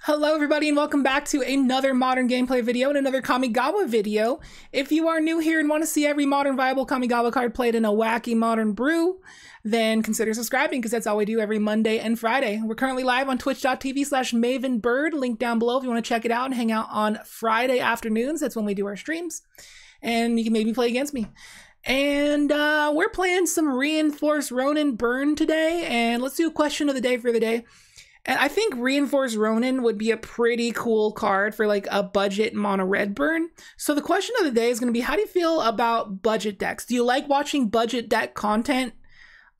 Hello everybody and welcome back to another modern gameplay video and another Kamigawa video. If you are new here and want to see every modern viable Kamigawa card played in a wacky modern brew, then consider subscribing because that's all we do every Monday and Friday. We're currently live on twitch.tv slash mavenbird, link down below if you want to check it out and hang out on Friday afternoons. That's when we do our streams. And you can maybe play against me. And uh, we're playing some Reinforced Ronin Burn today. And let's do a question of the day for the day. And I think Reinforced Ronin would be a pretty cool card for like a budget mono red burn. So the question of the day is going to be how do you feel about budget decks? Do you like watching budget deck content?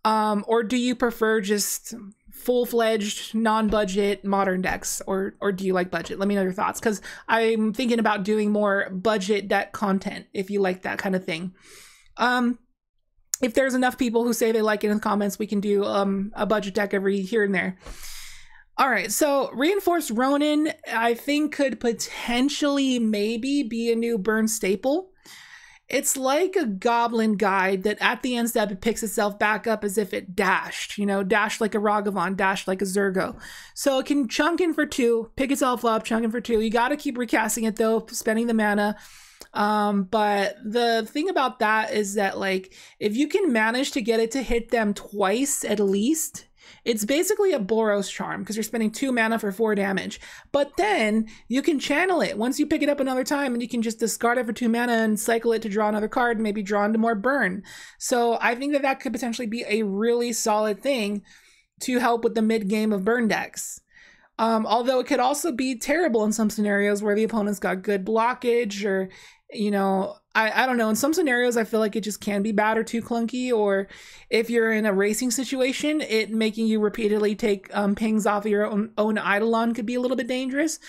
Um, or do you prefer just full-fledged non-budget modern decks or or do you like budget let me know your thoughts because i'm thinking about doing more budget deck content if you like that kind of thing um if there's enough people who say they like it in the comments we can do um a budget deck every here and there all right, so Reinforced Ronin, I think, could potentially maybe be a new burn staple. It's like a goblin guide that at the end step it picks itself back up as if it dashed, you know, dashed like a Ragavan, dashed like a Zurgo. So it can chunk in for two, pick itself up, chunk in for two. You got to keep recasting it though, spending the mana. Um, but the thing about that is that, like, if you can manage to get it to hit them twice at least, it's basically a Boros charm because you're spending two mana for four damage. But then you can channel it once you pick it up another time and you can just discard it for two mana and cycle it to draw another card, and maybe draw into more burn. So I think that that could potentially be a really solid thing to help with the mid game of burn decks. Um, although it could also be terrible in some scenarios where the opponent's got good blockage or, you know, I, I don't know. In some scenarios, I feel like it just can be bad or too clunky. Or if you're in a racing situation, it making you repeatedly take um, pings off of your own, own Eidolon could be a little bit dangerous.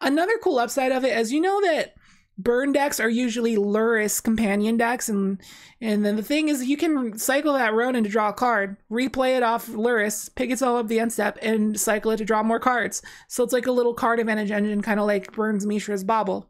Another cool upside of it, as you know, that burn decks are usually Lurrus companion decks, and and then the thing is, you can cycle that Ronin to draw a card, replay it off Lurrus, pick it all up the end step, and cycle it to draw more cards. So it's like a little card advantage engine, kind of like Burns Mishra's Bauble.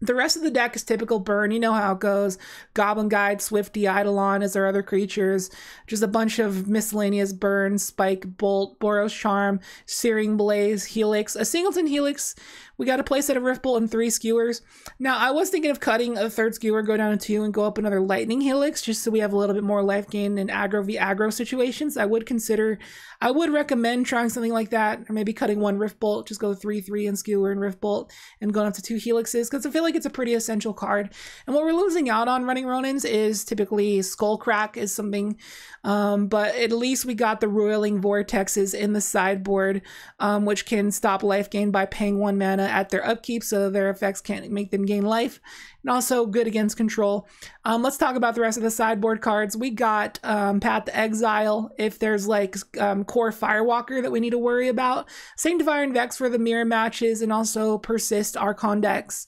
The rest of the deck is typical burn. You know how it goes. Goblin Guide, Swifty, Eidolon as our other creatures. Just a bunch of miscellaneous burn, Spike, Bolt, Boros Charm, Searing Blaze, Helix. A Singleton Helix we got a place at a Rift Bolt and three skewers. Now, I was thinking of cutting a third skewer, go down to two, and go up another Lightning Helix, just so we have a little bit more life gain in aggro v aggro situations. I would consider, I would recommend trying something like that, or maybe cutting one Rift Bolt, just go three, three, and skewer and Rift Bolt, and going up to two Helixes, because I feel like it's a pretty essential card. And what we're losing out on running Ronins is typically Skull Crack is something um, but at least we got the Roiling Vortexes in the sideboard, um, which can stop life gain by paying one mana at their upkeep, so their effects can't make them gain life. And also good against control. Um, let's talk about the rest of the sideboard cards. We got um, Path to Exile, if there's like um, Kor Firewalker that we need to worry about. Sanctifier and Vex for the mirror matches, and also Persist Archon decks.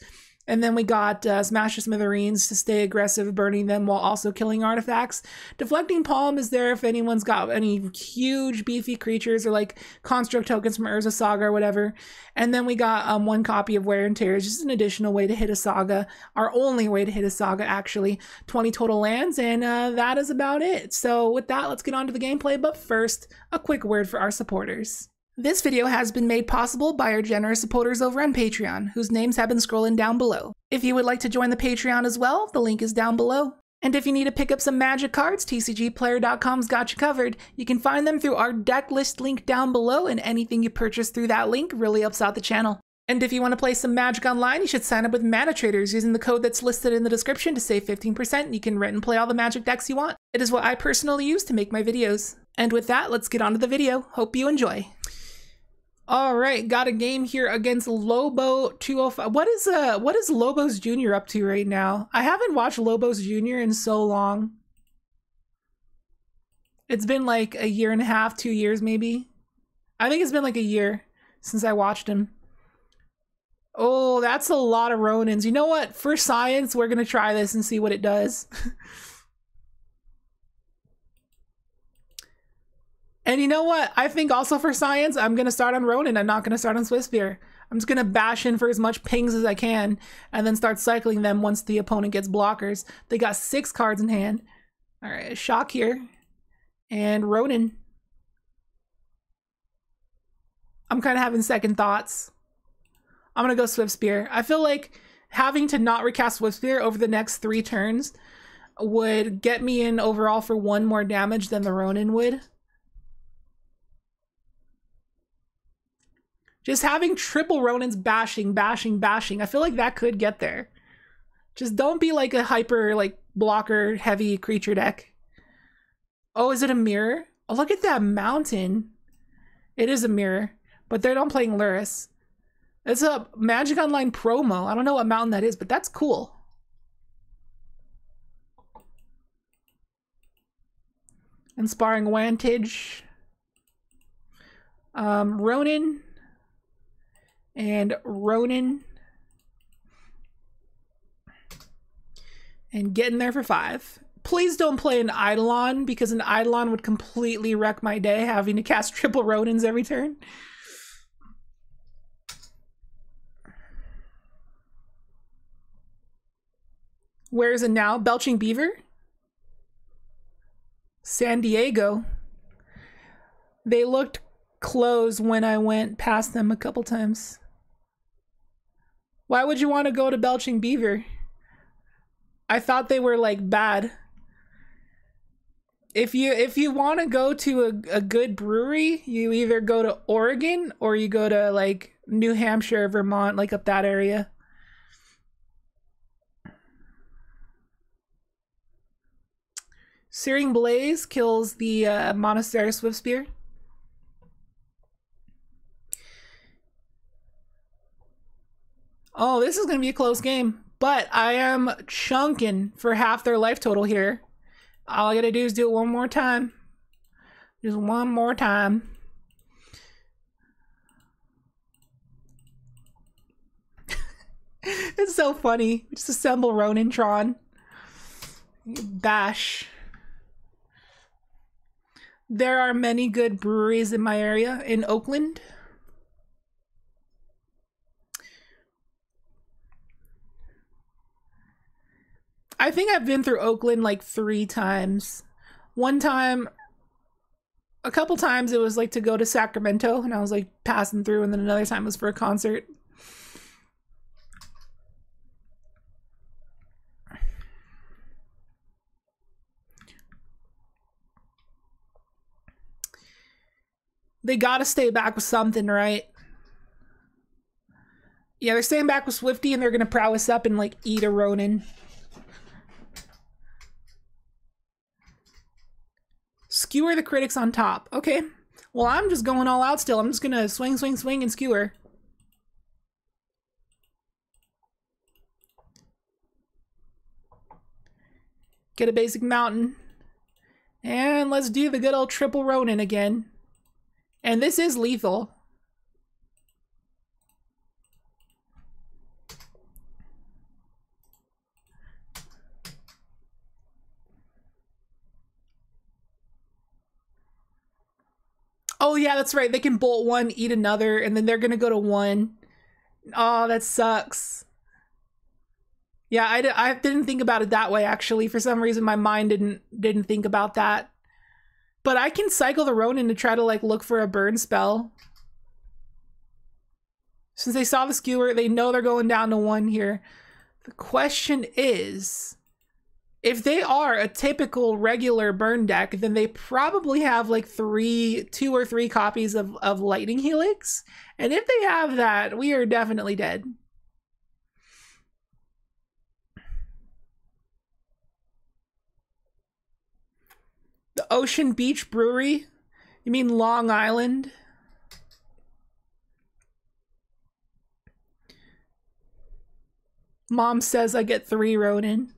And then we got uh, Smash to Smithereens to stay aggressive, burning them while also killing artifacts. Deflecting Palm is there if anyone's got any huge beefy creatures or like construct tokens from Urza Saga or whatever. And then we got um, one copy of Wear and Tear, just an additional way to hit a saga, our only way to hit a saga actually. 20 total lands, and uh, that is about it. So with that, let's get on to the gameplay. But first, a quick word for our supporters. This video has been made possible by our generous supporters over on Patreon, whose names have been scrolling down below. If you would like to join the Patreon as well, the link is down below. And if you need to pick up some magic cards, TCGplayer.com's got you covered. You can find them through our deck list link down below, and anything you purchase through that link really helps out the channel. And if you want to play some Magic Online, you should sign up with Mana Traders using the code that's listed in the description to save 15%. You can rent and play all the Magic decks you want. It is what I personally use to make my videos. And with that, let's get on to the video. Hope you enjoy. All right, got a game here against Lobo 205. What is uh what is Lobos Jr. up to right now? I haven't watched Lobos Jr. in so long. It's been like a year and a half, 2 years maybe. I think it's been like a year since I watched him. Oh, that's a lot of Ronins. You know what? For science, we're going to try this and see what it does. And you know what? I think also for science, I'm going to start on Ronin. I'm not going to start on Swiftspear. I'm just going to bash in for as much pings as I can and then start cycling them once the opponent gets blockers. They got six cards in hand. All right, Shock here. And Ronin. I'm kind of having second thoughts. I'm gonna go Swift Spear. I feel like having to not recast Swift Spear over the next three turns would get me in overall for one more damage than the Ronin would. Just having triple Ronins bashing, bashing, bashing. I feel like that could get there. Just don't be like a hyper, like, blocker heavy creature deck. Oh, is it a mirror? Oh, look at that mountain. It is a mirror, but they're not playing Lurrus. It's a Magic Online promo. I don't know what mountain that is, but that's cool. Inspiring Vantage. Um, Ronin. And Ronin. And getting there for five. Please don't play an Eidolon because an Eidolon would completely wreck my day having to cast triple Ronins every turn. Where is it now? Belching Beaver? San Diego. They looked close when I went past them a couple times. Why would you want to go to Belching Beaver? I thought they were like bad. If you if you want to go to a, a good brewery, you either go to Oregon or you go to like New Hampshire, Vermont, like up that area. Searing Blaze kills the uh, Monastery Swift Spear. Oh, this is going to be a close game, but I am chunking for half their life total here. All I got to do is do it one more time. Just one more time. it's so funny. Just assemble Ronin Tron. Bash. There are many good breweries in my area in Oakland. I think I've been through Oakland like three times. One time, a couple times it was like to go to Sacramento and I was like passing through, and then another time was for a concert. They gotta stay back with something, right? Yeah, they're staying back with Swifty and they're gonna prowess up and like eat a Ronin. Skewer the critics on top. Okay. Well, I'm just going all out still. I'm just gonna swing, swing, swing, and skewer. Get a basic mountain. And let's do the good old triple Ronin again. And this is lethal. Oh yeah, that's right. They can bolt one, eat another, and then they're gonna go to one. Oh, that sucks. Yeah, I, I didn't think about it that way actually. For some reason, my mind didn't didn't think about that. But I can cycle the Ronin to try to like look for a burn spell. Since they saw the skewer, they know they're going down to one here. The question is, if they are a typical regular burn deck, then they probably have like three, two or three copies of, of Lightning Helix. And if they have that, we are definitely dead. The Ocean Beach Brewery? You mean Long Island? Mom says I get three Ronin.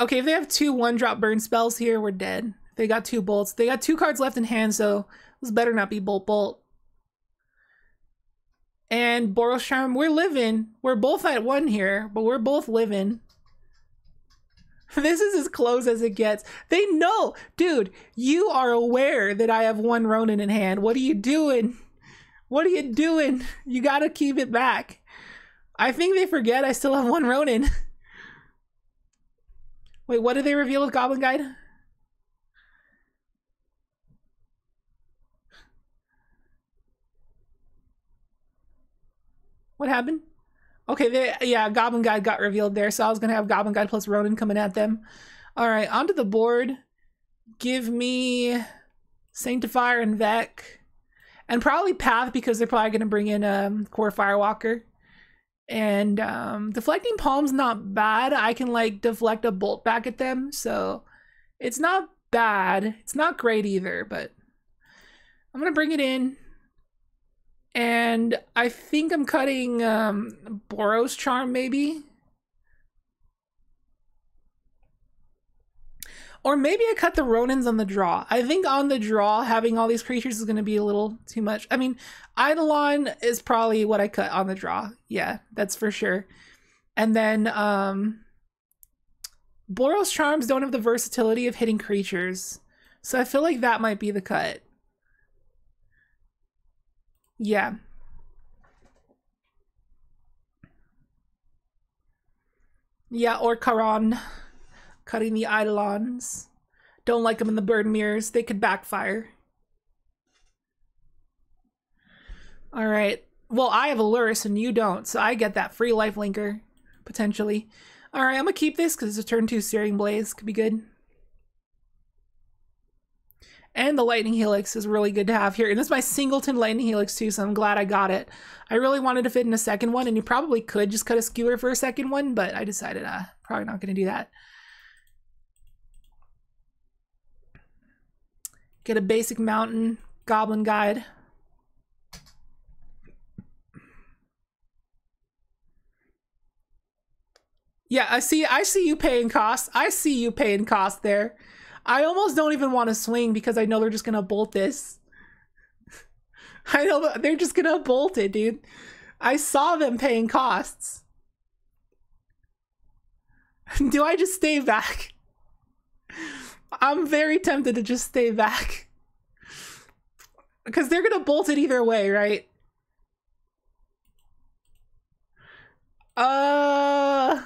Okay, if they have two one drop burn spells here, we're dead. They got two bolts. They got two cards left in hand, so this better not be bolt bolt. And Boros Charm, we're living. We're both at one here, but we're both living. This is as close as it gets. They know, dude, you are aware that I have one Ronin in hand. What are you doing? What are you doing? You gotta keep it back. I think they forget I still have one Ronin. Wait, what did they reveal with Goblin Guide? What happened? Okay, they, yeah, Goblin Guide got revealed there, so I was going to have Goblin Guide plus Ronin coming at them. All right, onto the board. Give me Sanctifier en-Vec. And probably Path because they're probably going to bring in um, Kor Firewalker. And um, deflecting palm's not bad. I can like deflect a bolt back at them, so it's not bad. It's not great either, but I'm gonna bring it in. And I think I'm cutting um, Boros Charm, maybe. Or maybe I cut the Ronins on the draw. I think on the draw, having all these creatures is going to be a little too much. I mean, Eidolon is probably what I cut on the draw. Yeah, that's for sure. And then um, Boros Charms don't have the versatility of hitting creatures. So I feel like that might be the cut. Yeah. Yeah, or Karan. Cutting the Eidolons. Don't like them in the bird mirrors. They could backfire. Alright. Well, I have a Lurrus and you don't, so I get that free life linker, potentially. Alright, I'm gonna keep this because it's a turn two Searing Blaze. Could be good. And the Lightning Helix is really good to have here. And this is my Singleton Lightning Helix too, so I'm glad I got it. I really wanted to fit in a second one, and you probably could just cut a skewer for a second one, but I decided uh, probably not going to do that. Get a basic mountain goblin guide. Yeah, I see I see you paying costs. I see you paying costs there. I almost don't even want to swing because I know they're just gonna bolt this. I know they're just gonna bolt it, dude. I saw them paying costs. Do I just stay back? I'm very tempted to just stay back. Because they're gonna bolt it either way, right? Uh...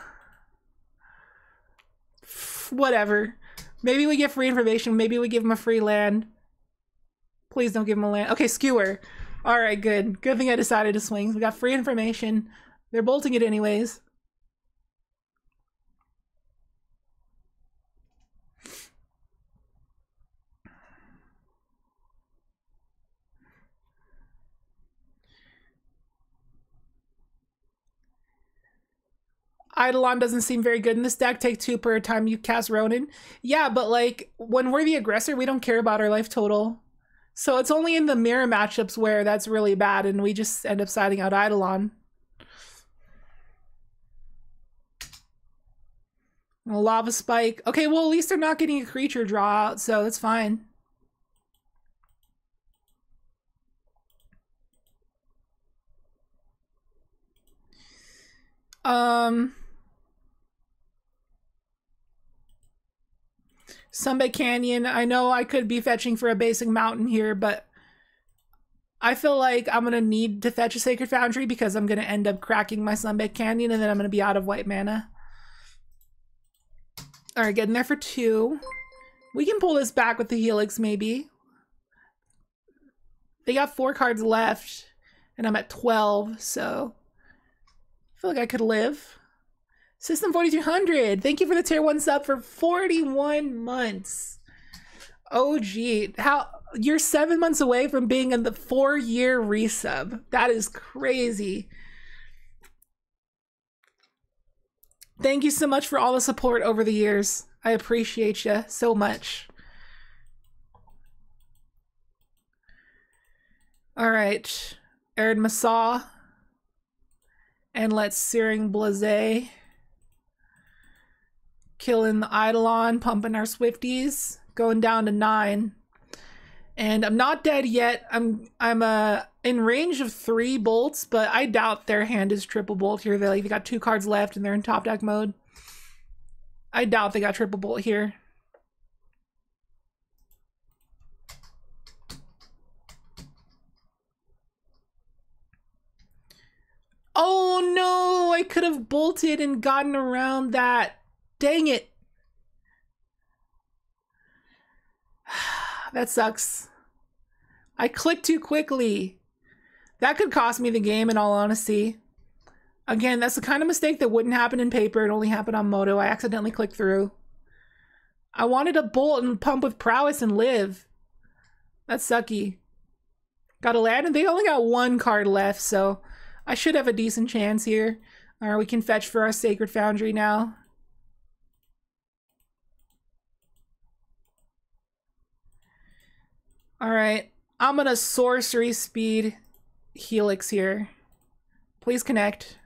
Whatever. Maybe we get free information. Maybe we give him a free land. Please don't give him a land. Okay, skewer. All right, good. Good thing I decided to swing. We got free information. They're bolting it anyways. Eidolon doesn't seem very good in this deck. Take two per time you cast Ronin. Yeah, but like when we're the aggressor, we don't care about our life total. So it's only in the mirror matchups where that's really bad and we just end up siding out Eidolon. A lava spike. Okay, well at least they're not getting a creature draw out, so that's fine. Um Sunbaked Canyon. I know I could be fetching for a basic mountain here, but I feel like I'm going to need to fetch a Sacred Foundry because I'm going to end up cracking my Sunbaked Canyon and then I'm going to be out of white mana. All right, getting there for two. We can pull this back with the Helix, maybe. They got four cards left, and I'm at 12, so I feel like I could live. System 4200, thank you for the tier one sub for 41 months. Oh, gee. How you're seven months away from being in the four year resub. That is crazy. Thank you so much for all the support over the years. I appreciate you so much. All right, Aaron Massa. And let's Searing Blaze killing the Eidolon, pumping our Swifties, going down to nine. And I'm not dead yet. I'm I'm uh in range of three bolts, but I doubt their hand is triple bolt here. They like they got two cards left and they're in top deck mode. I doubt they got triple bolt here. Oh no, I could have bolted and gotten around that. Dang it. that sucks. I clicked too quickly. That could cost me the game in all honesty. Again, that's the kind of mistake that wouldn't happen in paper. It only happened on MODO. I accidentally clicked through. I wanted a bolt and pump with prowess and live. That's sucky. Got a land, and they only got one card left, so I should have a decent chance here. Alright, we can fetch for our Sacred Foundry now. Alright, I'm gonna sorcery speed Helix here. Please connect.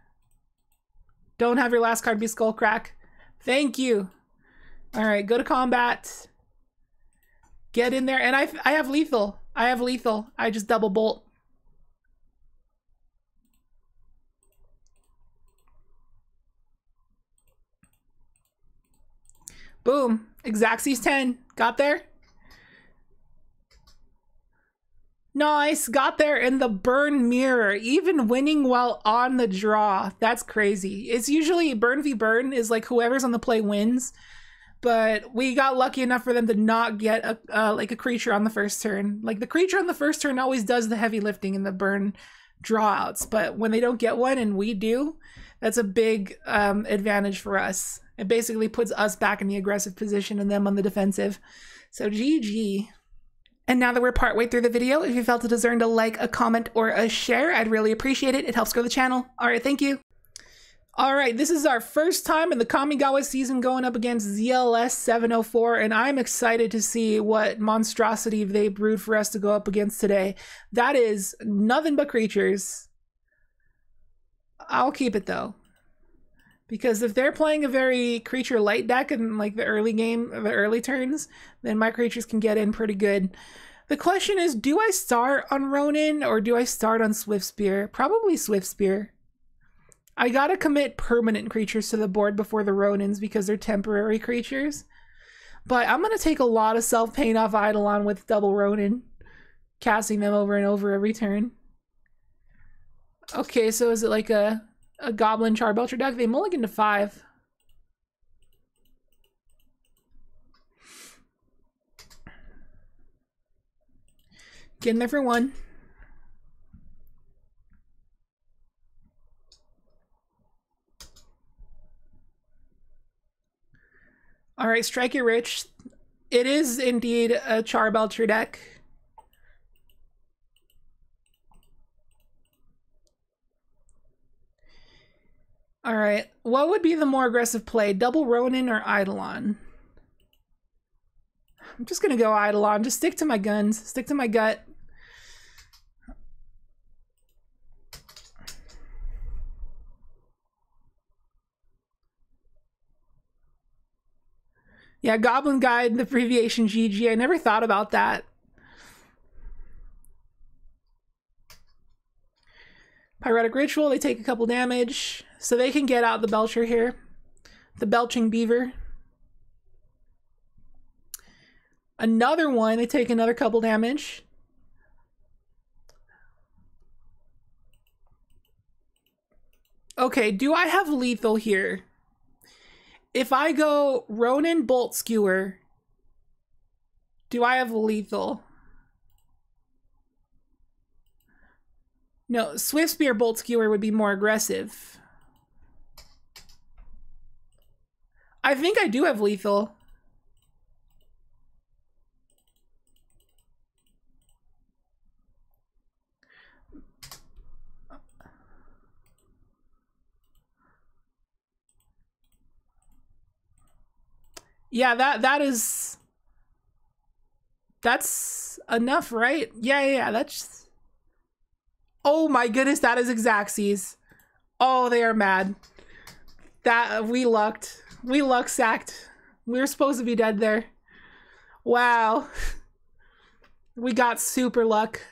Don't have your last card be Skullcrack. Thank you. Alright, go to combat. Get in there. And I, I have lethal. I have lethal. I just double bolt. Boom. Xaxes 10. Got there? Nice. Got there in the burn mirror. Even winning while on the draw. That's crazy. It's usually burn v burn is like whoever's on the play wins. But we got lucky enough for them to not get a uh, like a creature on the first turn. Like the creature on the first turn always does the heavy lifting in the burn drawouts. But when they don't get one and we do, that's a big um, advantage for us. It basically puts us back in the aggressive position and them on the defensive. So GG. And now that we're partway through the video, if you felt it deserved a like, a comment, or a share, I'd really appreciate it. It helps grow the channel. All right, thank you. All right, this is our first time in the Kamigawa season going up against ZLS 704, and I'm excited to see what monstrosity they brewed for us to go up against today. That is nothing but creatures. I'll keep it though. Because if they're playing a very creature light deck in like the early game, the early turns, then my creatures can get in pretty good. The question is, do I start on Ronin or do I start on Swiftspear? Probably Swiftspear. I gotta commit permanent creatures to the board before the Ronins because they're temporary creatures. But I'm gonna take a lot of self pain off Eidolon with double Ronin, casting them over and over every turn. Okay, so is it like a a Goblin Charbelcher deck. They mulligan to five. Getting there for one. All right, Strike It Rich. It is indeed a Charbelcher deck. All right. What would be the more aggressive play, double Ronin or Eidolon? I'm just gonna go Eidolon. Just stick to my guns. Stick to my gut. Yeah, Goblin Guide, the abbreviation GG. I never thought about that. Pyretic Ritual, they take a couple damage. So they can get out the Belcher here. The Belching Beaver. Another one, they take another couple damage. Okay, do I have lethal here? If I go Ronin Bolt Skewer, do I have lethal? No, swift spear Bolt Skewer would be more aggressive. I think I do have lethal. Yeah, that that is that's enough, right? Yeah, yeah, yeah that's Oh my goodness, that is Xaxes. Oh, they are mad. That we lucked. We luck sacked. We were supposed to be dead there. Wow. We got super luck.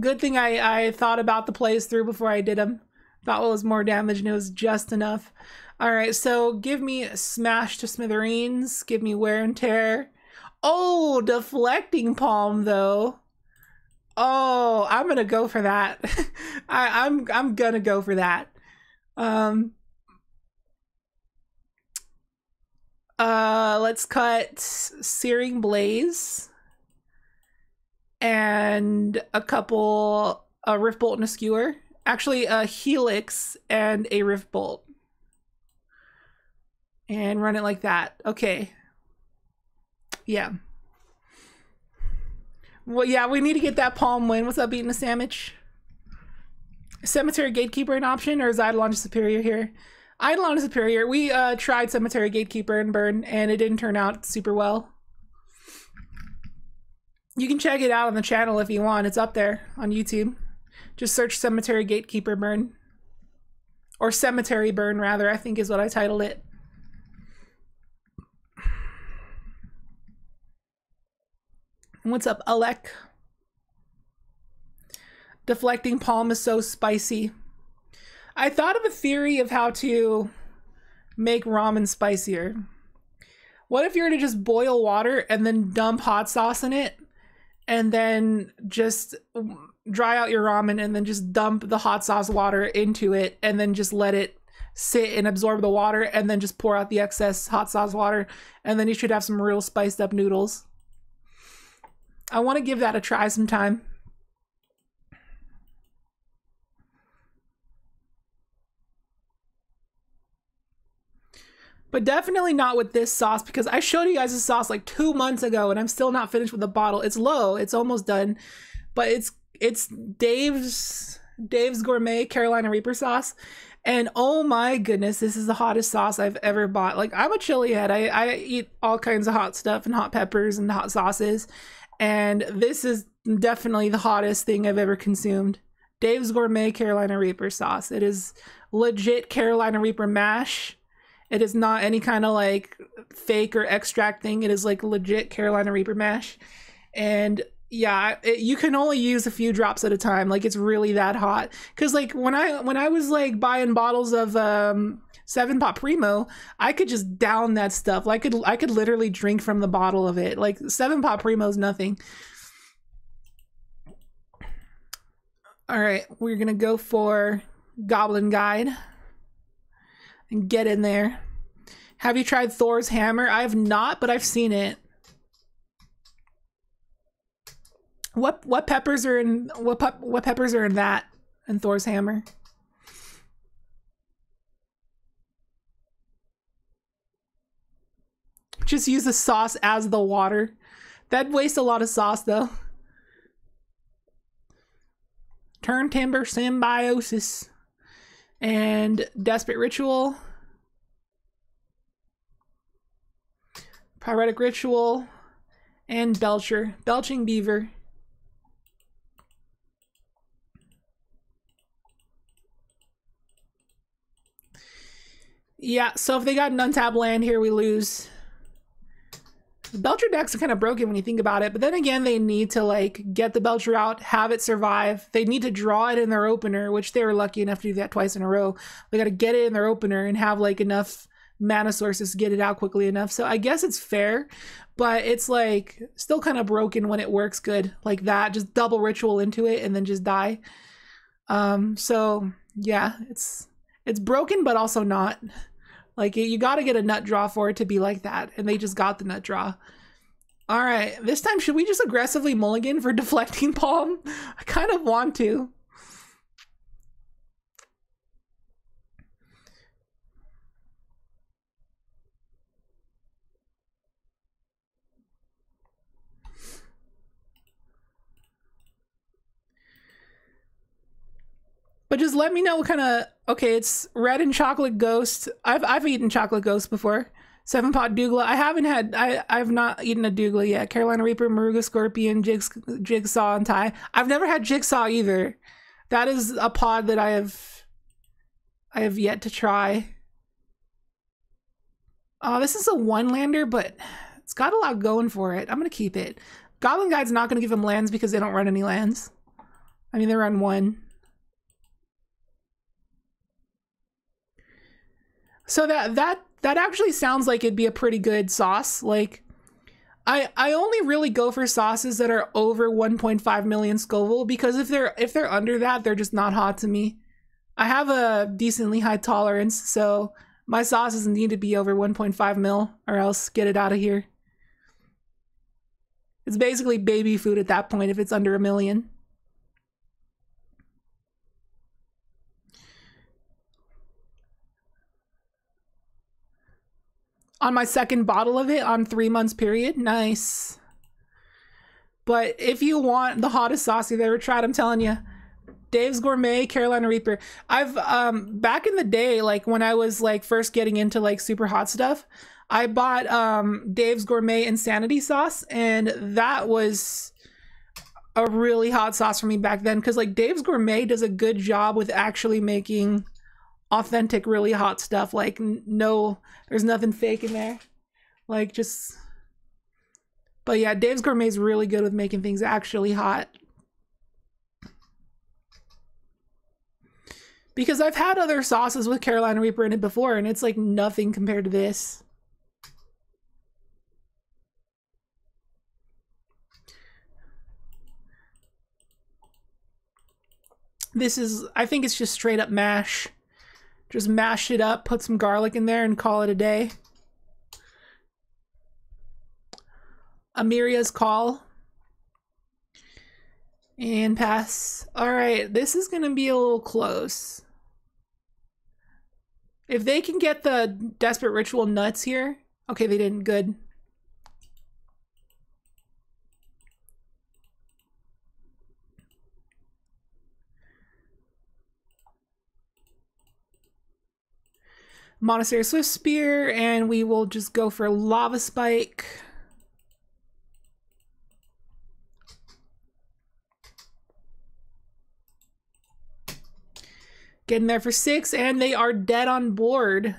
Good thing I, I thought about the plays through before I did them. Thought it was more damage and it was just enough. Alright, so give me Smash to Smithereens. Give me Wear and Tear. Oh, Deflecting Palm though. Oh, I'm gonna go for that. I, I'm I'm gonna go for that. Um Uh, let's cut Searing Blaze and a couple, a Rift Bolt and a Skewer. actually a helix and a rift bolt. And run it like that. Okay. Yeah. Well, yeah, we need to get that palm win. What's up, eating a sandwich? Cemetery Gatekeeper an option, or is Eidolon superior here? Eidolon is superior. We uh, tried Cemetery Gatekeeper and Burn, and it didn't turn out super well. You can check it out on the channel if you want. It's up there on YouTube. Just search Cemetery Gatekeeper Burn. Or Cemetery Burn, rather, I think is what I titled it. What's up, Alec? Deflecting palm is so spicy. I thought of a theory of how to make ramen spicier. What if you were to just boil water and then dump hot sauce in it and then just dry out your ramen and then just dump the hot sauce water into it and then just let it sit and absorb the water and then just pour out the excess hot sauce water and then you should have some real spiced up noodles. I want to give that a try sometime. But definitely not with this sauce because I showed you guys this sauce like two months ago and I'm still not finished with the bottle. It's low, it's almost done, but it's it's Dave's Dave's Gourmet Carolina Reaper sauce. And oh my goodness, this is the hottest sauce I've ever bought. Like I'm a chili head. I, I eat all kinds of hot stuff and hot peppers and hot sauces. And this is definitely the hottest thing I've ever consumed. Dave's Gourmet Carolina Reaper sauce. It is legit Carolina Reaper mash it is not any kind of like fake or extract thing. It is like legit Carolina Reaper mash. And yeah, it, you can only use a few drops at a time. Like it's really that hot. Cause like when I when I was like buying bottles of um Seven Pot Primo, I could just down that stuff. Like I could I could literally drink from the bottle of it. Like Seven Pot Primo is nothing. All right, we're gonna go for Goblin Guide and get in there. Have you tried Thor's hammer? I have not, but I've seen it. What what peppers are in what what peppers are in that and Thor's hammer? Just use the sauce as the water. That wastes a lot of sauce though. Turn timber symbiosis and desperate ritual. Pyretic Ritual, and Belcher. Belching Beaver. Yeah, so if they got an untapped land here, we lose. The Belcher decks are kind of broken when you think about it, but then again, they need to like get the Belcher out, have it survive. They need to draw it in their opener, which they were lucky enough to do that twice in a row. They got to get it in their opener and have like enough mana sources to get it out quickly enough. So I guess it's fair, but it's like still kind of broken when it works good like that. Just double ritual into it and then just die. Um, so yeah, it's it's broken, but also not. Like you got to get a nut draw for it to be like that, and they just got the nut draw. All right, this time should we just aggressively mulligan for deflecting palm? I kind of want to. But just let me know what kind of okay, it's red and chocolate ghost. I've I've eaten chocolate ghost before. Seven pot Douglah. I haven't had I I've not eaten a Douglah yet. Carolina Reaper, Moruga Scorpion, Jigs, Jigsaw, and Tie. I've never had Jigsaw either. That is a pod that I have I have yet to try. Oh, this is a one lander, but it's got a lot going for it. I'm gonna keep it. Goblin Guide's not gonna give them lands because they don't run any lands. I mean, they run one. So that that that actually sounds like it'd be a pretty good sauce. Like I I only really go for sauces that are over 1.5 million Scoville because if they're if they're under that, they're just not hot to me. I have a decently high tolerance, so my sauces need to be over 1.5 mil or else get it out of here. It's basically baby food at that point if it's under a million. On my second bottle of it on three months period. Nice. But if you want the hottest sauce you've ever tried, I'm telling you, Dave's Gourmet Carolina Reaper. I've um back in the day, like when I was like first getting into like super hot stuff, I bought um Dave's Gourmet Insanity sauce, and that was a really hot sauce for me back then because like Dave's Gourmet does a good job with actually making authentic, really hot stuff. Like no, there's nothing fake in there. Like just, but yeah, Dave's Gourmet is really good with making things actually hot. Because I've had other sauces with Carolina Reaper in it before, and it's like nothing compared to this. This is, I think it's just straight up mash. Just mash it up, put some garlic in there, and call it a day. Amiria's call. And pass. Alright, this is going to be a little close. If they can get the Desperate Ritual nuts here. Okay, they didn't. Good. Monastery Swift Spear, and we will just go for Lava Spike. Getting there for six, and they are dead on board.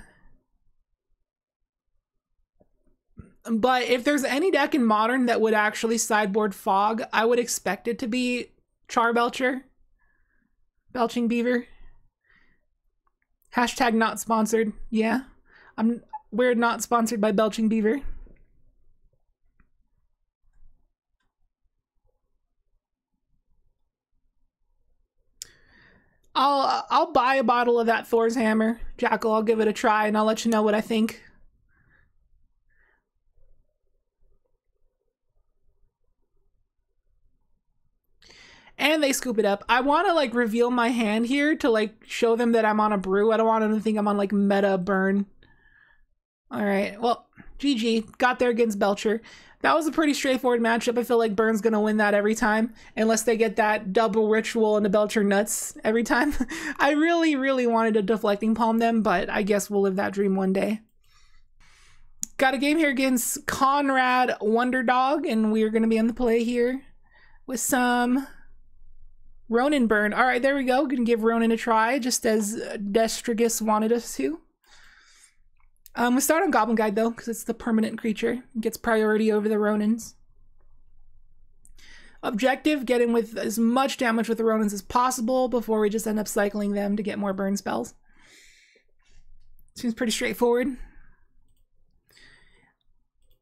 But if there's any deck in Modern that would actually sideboard Fog, I would expect it to be Charbelcher. Belching Beaver. Hashtag not sponsored. Yeah. I'm we're not sponsored by Belching Beaver. I'll I'll buy a bottle of that Thor's hammer, Jackal. I'll give it a try and I'll let you know what I think. And they scoop it up. I want to like reveal my hand here to like show them that I'm on a brew. I don't want them to think I'm on like meta burn. All right, well, GG got there against Belcher. That was a pretty straightforward matchup. I feel like Burn's gonna win that every time, unless they get that double ritual and the Belcher nuts every time. I really, really wanted to deflecting palm them, but I guess we'll live that dream one day. Got a game here against Conrad Wonder Dog, and we're gonna be on the play here with some Ronin burn. All right, there we go. Gonna give Ronin a try, just as Destrigus wanted us to. Um, we start on Goblin Guide though, because it's the permanent creature. It gets priority over the Ronins. Objective, get in with as much damage with the Ronins as possible before we just end up cycling them to get more burn spells. Seems pretty straightforward.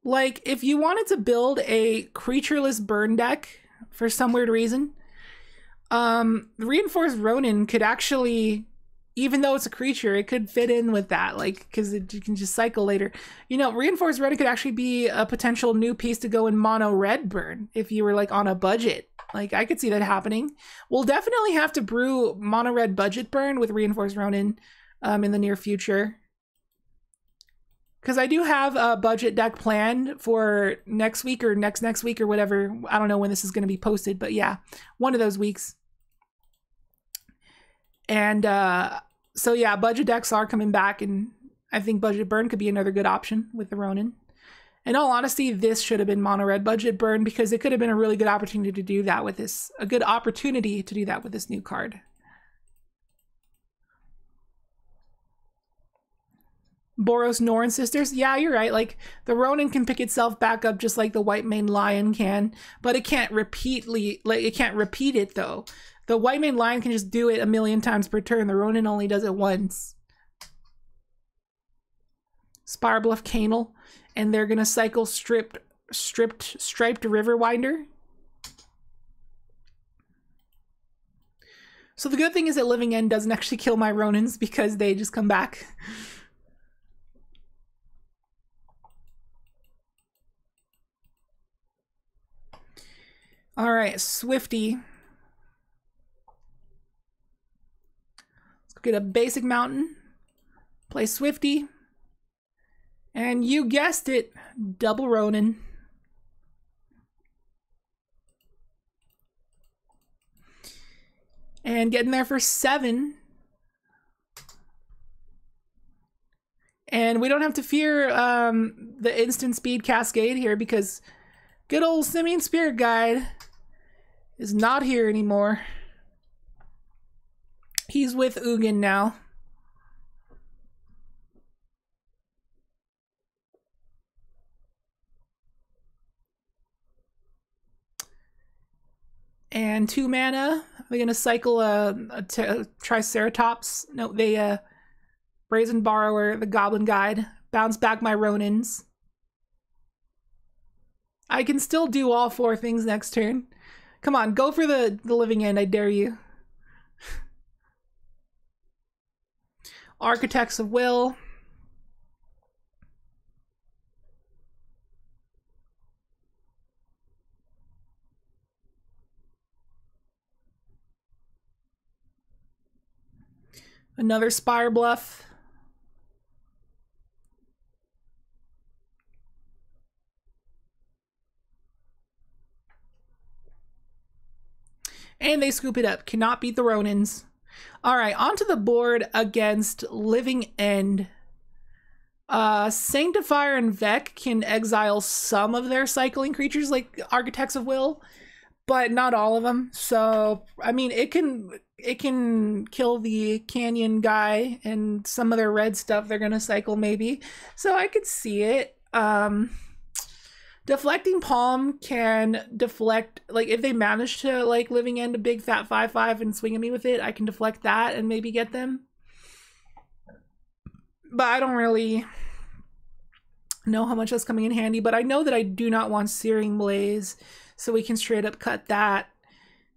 Like, if you wanted to build a creatureless burn deck for some weird reason, um, reinforced Ronin could actually, even though it's a creature, it could fit in with that, like because you can just cycle later. You know, reinforced Ronin could actually be a potential new piece to go in mono red burn if you were like on a budget. Like I could see that happening. We'll definitely have to brew mono red budget burn with reinforced Ronin um, in the near future because I do have a budget deck planned for next week or next next week or whatever. I don't know when this is going to be posted, but yeah, one of those weeks. And uh, so yeah, budget decks are coming back, and I think budget burn could be another good option with the Ronin. In all honesty, this should have been mono red budget burn because it could have been a really good opportunity to do that with this, a good opportunity to do that with this new card. Boros Norn sisters. Yeah, you're right. Like the Ronin can pick itself back up just like the white mane lion can, but it can't repeatedly like it can't repeat it though. The white mane lion can just do it a million times per turn. The Ronin only does it once. Spire Bluff Canal, and they're gonna cycle stripped stripped striped river winder. So the good thing is that Living End doesn't actually kill my Ronins because they just come back. All right, Swifty. Let's go get a basic mountain. Play Swifty. And you guessed it, double Ronin. And getting there for seven. And we don't have to fear um, the instant speed cascade here because good old Simian Spirit Guide is not here anymore. He's with Ugin now. And two mana. We're gonna cycle a, Triceratops. No, they uh Brazen Borrower, the Goblin Guide, bounce back my Ronins. I can still do all four things next turn. Come on, go for the, the living end, I dare you. Architects of Will. Another Spire Bluff. And they scoop it up. Cannot beat the Ronins. All right, onto the board against Living End. Uh, Sanctifier en-Vec can exile some of their cycling creatures, like Architects of Will, but not all of them. So, I mean, it can it can kill the Canyon guy and some of their red stuff they're gonna cycle maybe. So I could see it. Um, Deflecting Palm can deflect like if they manage to like living end a big fat five five and swing at me with it, I can deflect that and maybe get them. But I don't really know how much that's coming in handy, but I know that I do not want Searing Blaze, so we can straight up cut that.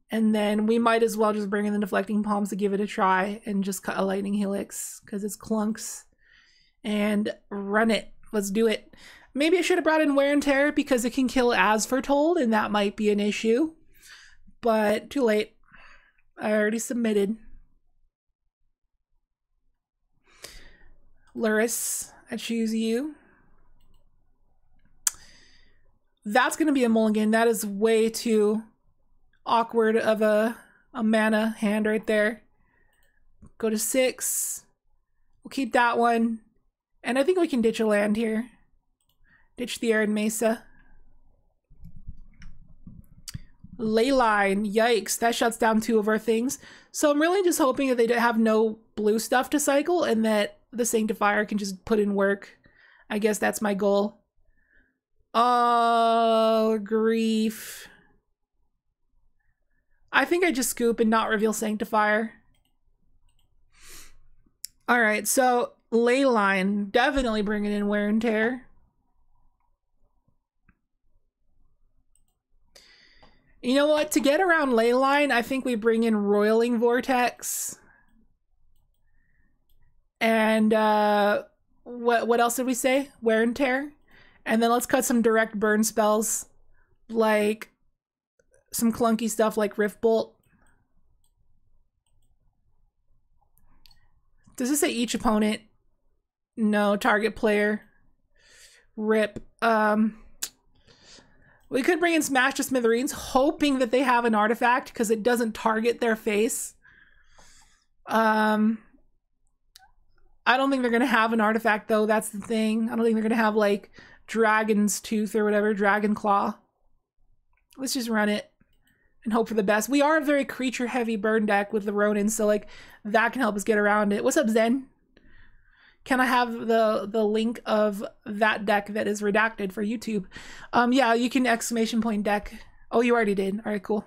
And then we might as well just bring in the Deflecting Palms to give it a try and just cut a Lightning Helix because it's clunks. And run it. Let's do it. Maybe I should have brought in Wear and Tear because it can kill as foretold, and that might be an issue. But too late. I already submitted. Lurrus, I choose you. That's going to be a mulligan. That is way too awkward of a, a mana hand right there. Go to six. We'll keep that one. And I think we can ditch a land here. Ditch the Arid Mesa. Leyline. Yikes. That shuts down two of our things. So I'm really just hoping that they have no blue stuff to cycle and that the Sanctifier can just put in work. I guess that's my goal. Oh, grief. I think I just scoop and not reveal Sanctifier. All right, so Leyline. Definitely bringing in Wear and Tear. You know what? To get around Leyline, I think we bring in Roiling Vortex. And uh what what else did we say? Wear and tear. And then let's cut some direct burn spells like some clunky stuff like Rift Bolt. Does this say each opponent? No, target player. Rip. Um we could bring in Smash to Smithereens, hoping that they have an artifact because it doesn't target their face. Um, I don't think they're gonna have an artifact though. That's the thing. I don't think they're gonna have like Dragon's Tooth or whatever, Dragon Claw. Let's just run it and hope for the best. We are a very creature heavy burn deck with the Ronin, so like that can help us get around it. What's up, Zen? Can I have the the link of that deck that is redacted for YouTube? Um, yeah, you can exclamation point deck. Oh, you already did. All right, cool.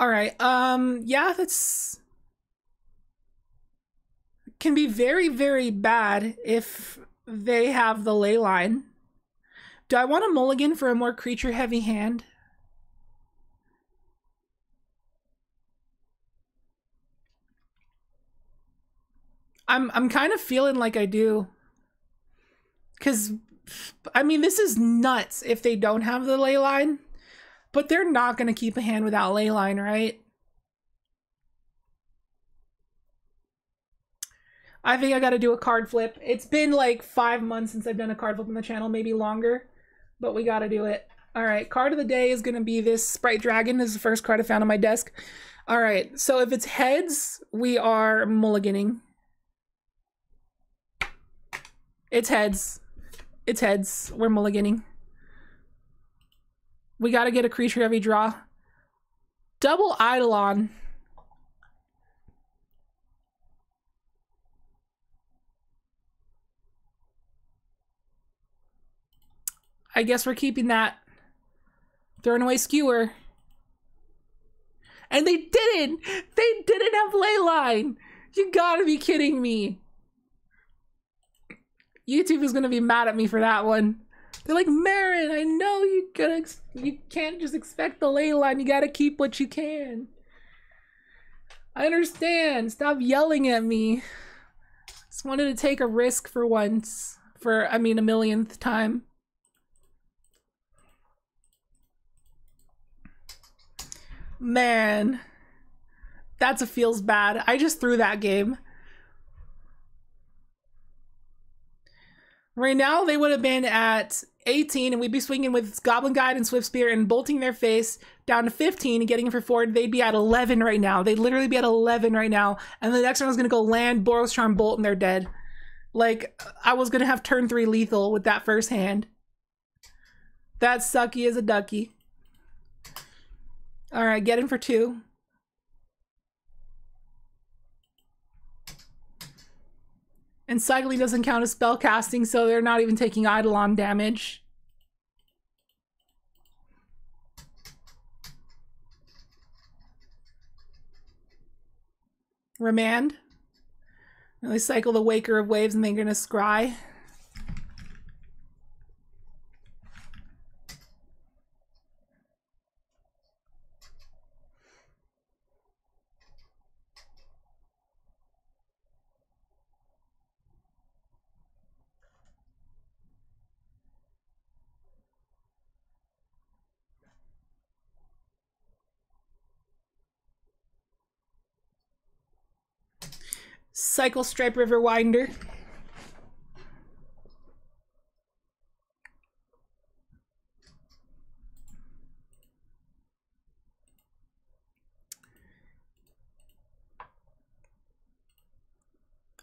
All right. Um, yeah, that's can be very very bad if they have the Leyline. Do I want a mulligan for a more creature heavy hand? I'm I'm kind of feeling like I do. Cause I mean this is nuts if they don't have the Leyline. But they're not going to keep a hand without Leyline, right? I think I got to do a card flip. It's been like five months since I've done a card flip on the channel, maybe longer, but we got to do it. All right, card of the day is going to be this Sprite Dragon. Is the first card I found on my desk. All right, so if it's heads, we are mulliganing. It's heads. It's heads. We're mulliganing. We got to get a creature every draw. Double Eidolon. I guess we're keeping that. Throwing away Skewer. And they didn't! They didn't have Leyline! You gotta be kidding me. YouTube is gonna be mad at me for that one. They're like, Meryn, I know you gotta, you can't just expect the Leyline. You gotta keep what you can. I understand. Stop yelling at me. Just wanted to take a risk for once. For, I mean, a millionth time. Man, that's a feels bad. I just threw that game. Right now, they would have been at 18, and we'd be swinging with Goblin Guide and Swiftspear and bolting their face down to 15 and getting it for four. They'd be at 11 right now. They'd literally be at 11 right now. And the next one was going to go land, Boros Charm, Bolt, and they're dead. Like, I was going to have turn three lethal with that first hand. That's sucky as a ducky. All right, get in for two. And cycling doesn't count as spell casting, so they're not even taking Eidolon damage. Remand. And they cycle the Waker of Waves and they're gonna scry. Cycle Striped Riverwinder.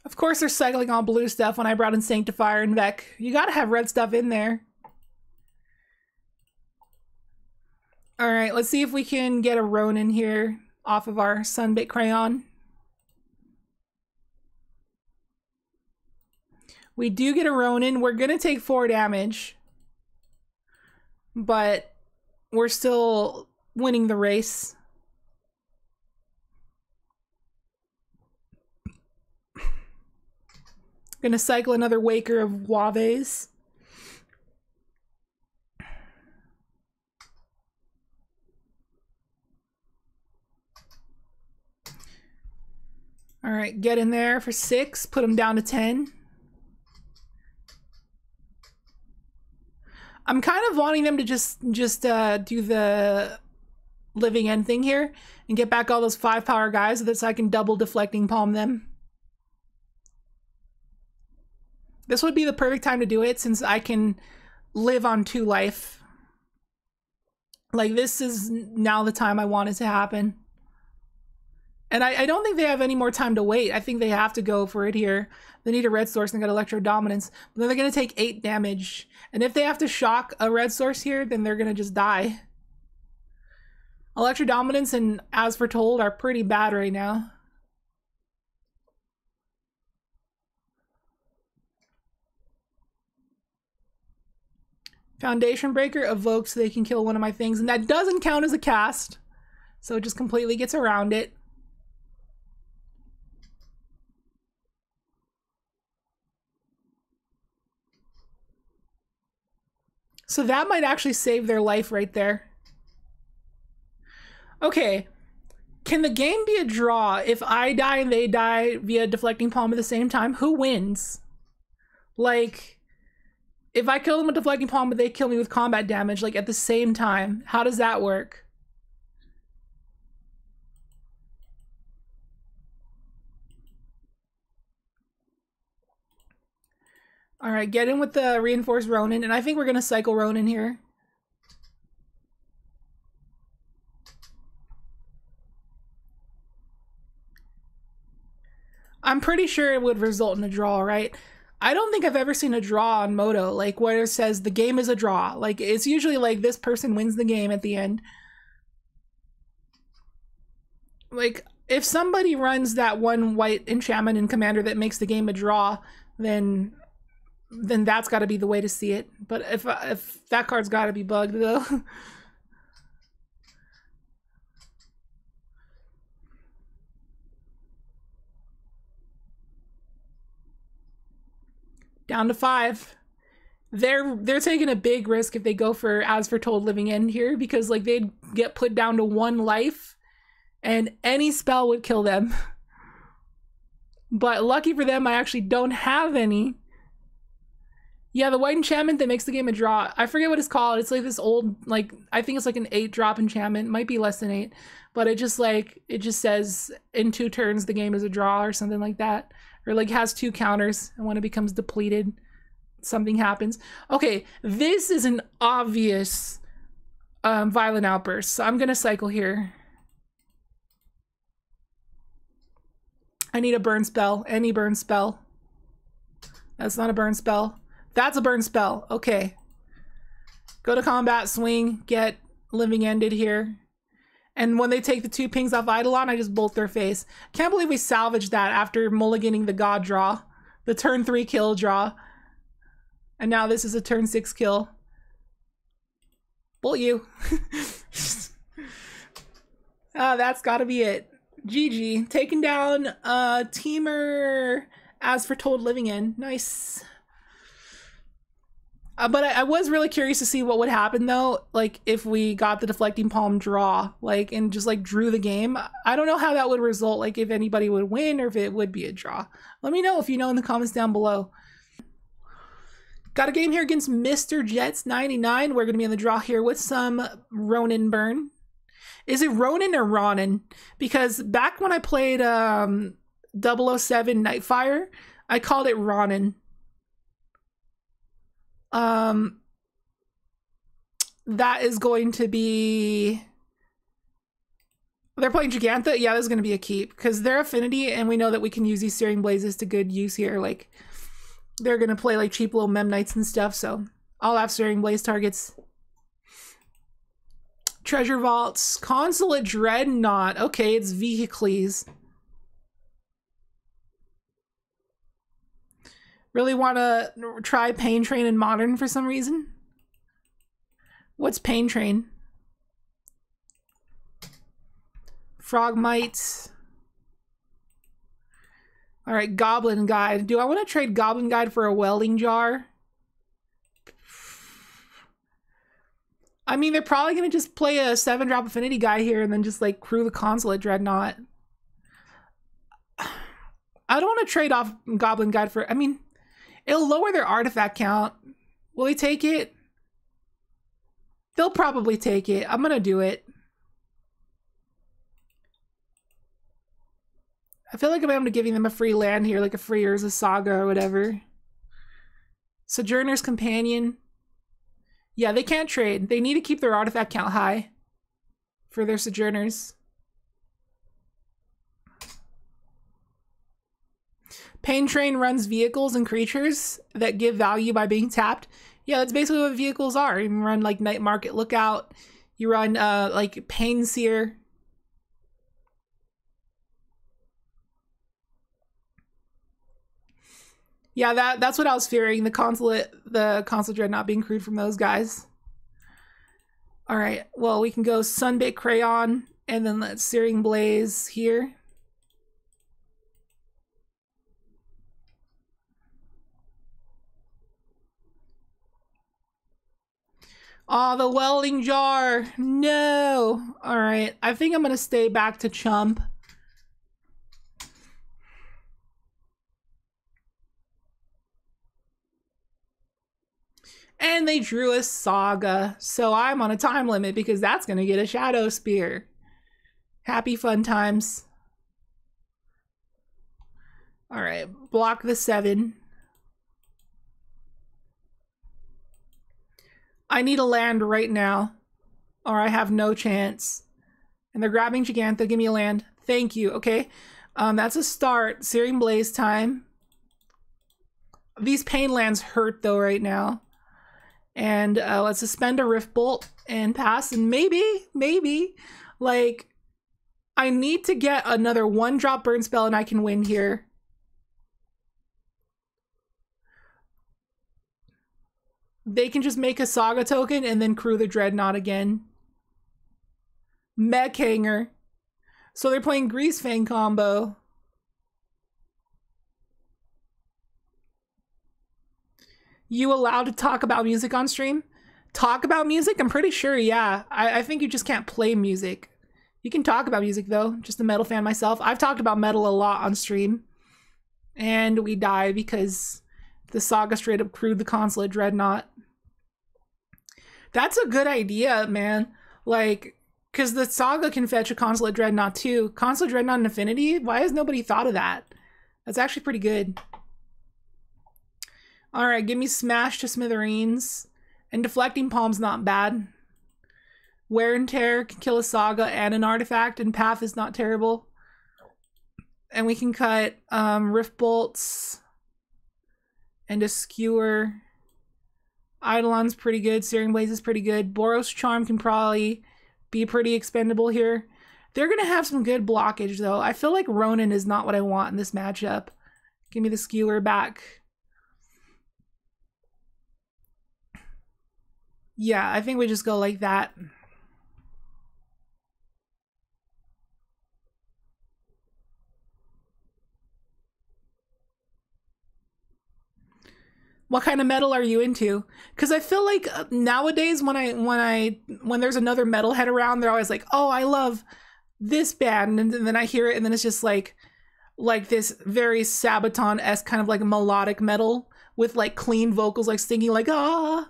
Of course they're cycling all blue stuff when I brought in Sanctifier en-Vec. You gotta have red stuff in there. Alright, let's see if we can get a Ronin here off of our Sunbaked Canyon. We do get a Ronin. We're going to take four damage. But we're still winning the race. Gonna cycle another Waker of Waves. All right, get in there for six, put them down to 10. I'm kind of wanting them to just just uh, do the living end thing here and get back all those five power guys so that I can double deflecting palm them. This would be the perfect time to do it since I can live on two life. Like this is now the time I want it to happen. And I, I, don't think they have any more time to wait. I think they have to go for it here. They need a red source and got electrodominance. But then they're gonna take eight damage. And if they have to shock a red source here, then they're gonna just die. Electrodominance and as foretold are pretty bad right now. Foundation Breaker evokes so they can kill one of my things, and that doesn't count as a cast. So it just completely gets around it. So that might actually save their life right there. Okay. Can the game be a draw if I die and they die via deflecting palm at the same time? Who wins? Like, if I kill them with deflecting palm, but they kill me with combat damage, like at the same time, how does that work? All right, get in with the reinforced Ronin, and I think we're gonna cycle Ronin here. I'm pretty sure it would result in a draw, right? I don't think I've ever seen a draw on MODO, like where it says the game is a draw. Like it's usually like this person wins the game at the end. Like if somebody runs that one white enchantment and commander that makes the game a draw, then then that's got to be the way to see it. But if uh, if that card's got to be bugged though. down to five. They're they're taking a big risk if they go for as foretold living end here because like they'd get put down to one life and any spell would kill them. But lucky for them, I actually don't have any. Yeah, the white enchantment that makes the game a draw. I forget what it's called. It's like this old, like I think it's like an eight drop enchantment. It might be less than eight, but it just like it just says in two turns the game is a draw or something like that or like has two counters and when it becomes depleted something happens okay this is an obvious um, violent outburst so i'm gonna cycle here i need a burn spell any burn spell that's not a burn spell that's a burn spell okay go to combat swing get living ended here and when they take the two pings off Eidolon, I just bolt their face. Can't believe we salvaged that after mulliganing the god draw. The turn three kill draw. And now this is a turn six kill. Bolt you. Uh, that's gotta be it. GG. Taking down uh Temur as foretold living end. Nice. Uh, but I, I, was really curious to see what would happen though, like if we got the deflecting palm draw, like and just like drew the game. I don't know how that would result, like if anybody would win or if it would be a draw. Let me know if you know in the comments down below. Got a game here against Mr. Jets 99. We're gonna be in the draw here with some Ronin burn. Is it Ronin or Ronin? Because back when I played um 007 Nightfire, I called it Ronin. Um, that is going to be. They're playing Giganta. Yeah, this is going to be a keep because they're affinity, and we know that we can use these Searing Blazes to good use here. Like, they're going to play like cheap little Mem and stuff. So I'll have Searing Blaze targets. Treasure Vaults. Consulate Dreadnought. Okay, it's Vehicles. Really want to try Pain Train in Modern for some reason? What's Pain Train? Frogmites. All right, Goblin Guide. Do I want to trade Goblin Guide for a welding jar? I mean, they're probably going to just play a seven drop affinity guy here and then just like crew the consulate dreadnought. I don't want to trade off Goblin Guide for, I mean, It'll lower their artifact count. Will they take it? They'll probably take it. I'm gonna do it. I feel like I'm giving them a free land here, like a free Urza Saga or whatever. Sojourner's Companion. Yeah, they can't trade. They need to keep their artifact count high for their Sojourners. Pain Train runs vehicles and creatures that give value by being tapped. Yeah, that's basically what vehicles are. You run like Night Market Lookout. You run uh like Pain Seer. Yeah, that that's what I was fearing. The consulate, the consulate dreadnought being crewed from those guys. All right. Well, we can go Sunbaked Canyon and then let's Searing Blaze here. Oh, the welding jar. No. All right. I think I'm going to stay back to chump. And they drew a Saga. So I'm on a time limit because that's going to get a Shadow Spear. Happy fun times. All right, block the seven. I need a land right now, or I have no chance. And they're grabbing Gigantha. Give me a land. Thank you. Okay. Um, that's a start. Searing Blaze time. These pain lands hurt though right now. And uh, let's suspend a Rift Bolt and pass. And maybe, maybe, like, I need to get another one drop burn spell and I can win here. They can just make a Saga token and then crew the Dreadnought again. Mech Hangar. So they're playing Greasefang combo. You allowed to talk about music on stream? Talk about music? I'm pretty sure, yeah. I, I think you just can't play music. You can talk about music though, just a metal fan myself. I've talked about metal a lot on stream. And we die because the saga straight up crewed the consulate dreadnought. That's a good idea, man. Like, because the saga can fetch a consulate dreadnought too. Consulate dreadnought and affinity? Why has nobody thought of that? That's actually pretty good. All right, give me smash to smithereens. And deflecting palm's not bad. Wear and tear can kill a saga and an artifact, and path is not terrible. And we can cut um, rift bolts and a skewer. Eidolon's pretty good. Searing Blaze is pretty good. Boros Charm can probably be pretty expendable here. They're going to have some good blockage, though. I feel like Ronan is not what I want in this matchup. Give me the skewer back. Yeah, I think we just go like that. What kind of metal are you into? Because i feel like uh, nowadays when i when i when there's another metalhead around they're always like oh i love this band and then i hear it and then it's just like like this very sabaton-esque kind of like melodic metal with like clean vocals like singing like ah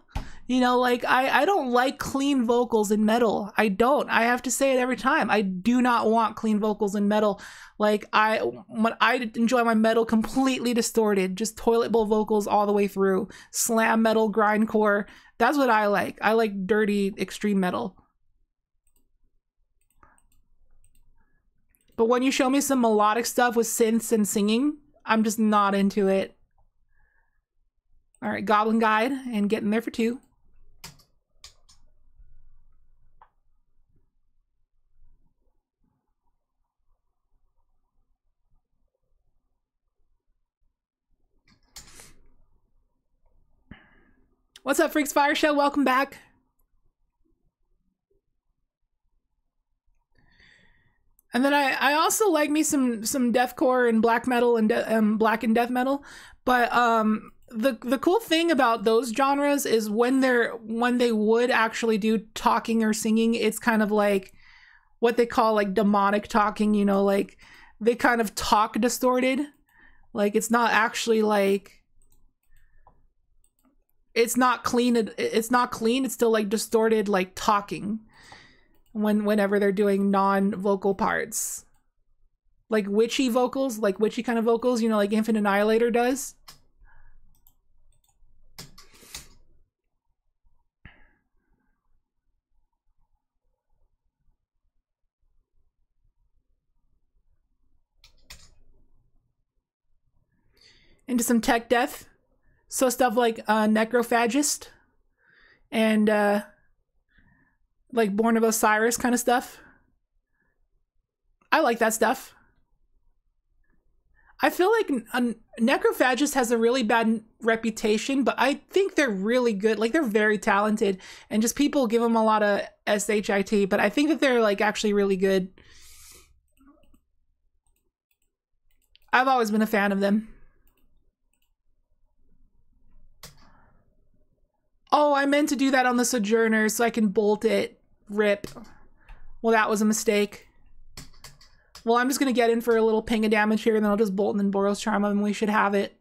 you know, like I, I don't like clean vocals in metal. I don't. I have to say it every time. I do not want clean vocals in metal. Like I when I enjoy my metal completely distorted, just toilet bowl vocals all the way through. Slam metal, grindcore. That's what I like. I like dirty extreme metal. But when you show me some melodic stuff with synths and singing, I'm just not into it. All right, Goblin Guide and getting there for two. What's up, Freaks Fire Show? Welcome back. And then I, I also like me some some deathcore and black metal and de- um, black and death metal, but um the the cool thing about those genres is when they're when they would actually do talking or singing, it's kind of like what they call like demonic talking. You know, like they kind of talk distorted, like it's not actually like it's not clean it's not clean it's still like distorted like talking when whenever they're doing non-vocal parts. Like witchy vocals like witchy kind of vocals you know like infant annihilator does. Into some tech death so stuff like uh, Necrophagist and uh, like Born of Osiris kind of stuff. I like that stuff. I feel like Necrophagist has a really bad reputation, but I think they're really good. Like they're very talented, and just people give them a lot of shit. But I think that they're like actually really good. I've always been a fan of them. oh, I meant to do that on the Sojourner so I can bolt it. Rip. Well, that was a mistake. Well, I'm just going to get in for a little ping of damage here, and then I'll just bolt and then Boros Charm, and we should have it.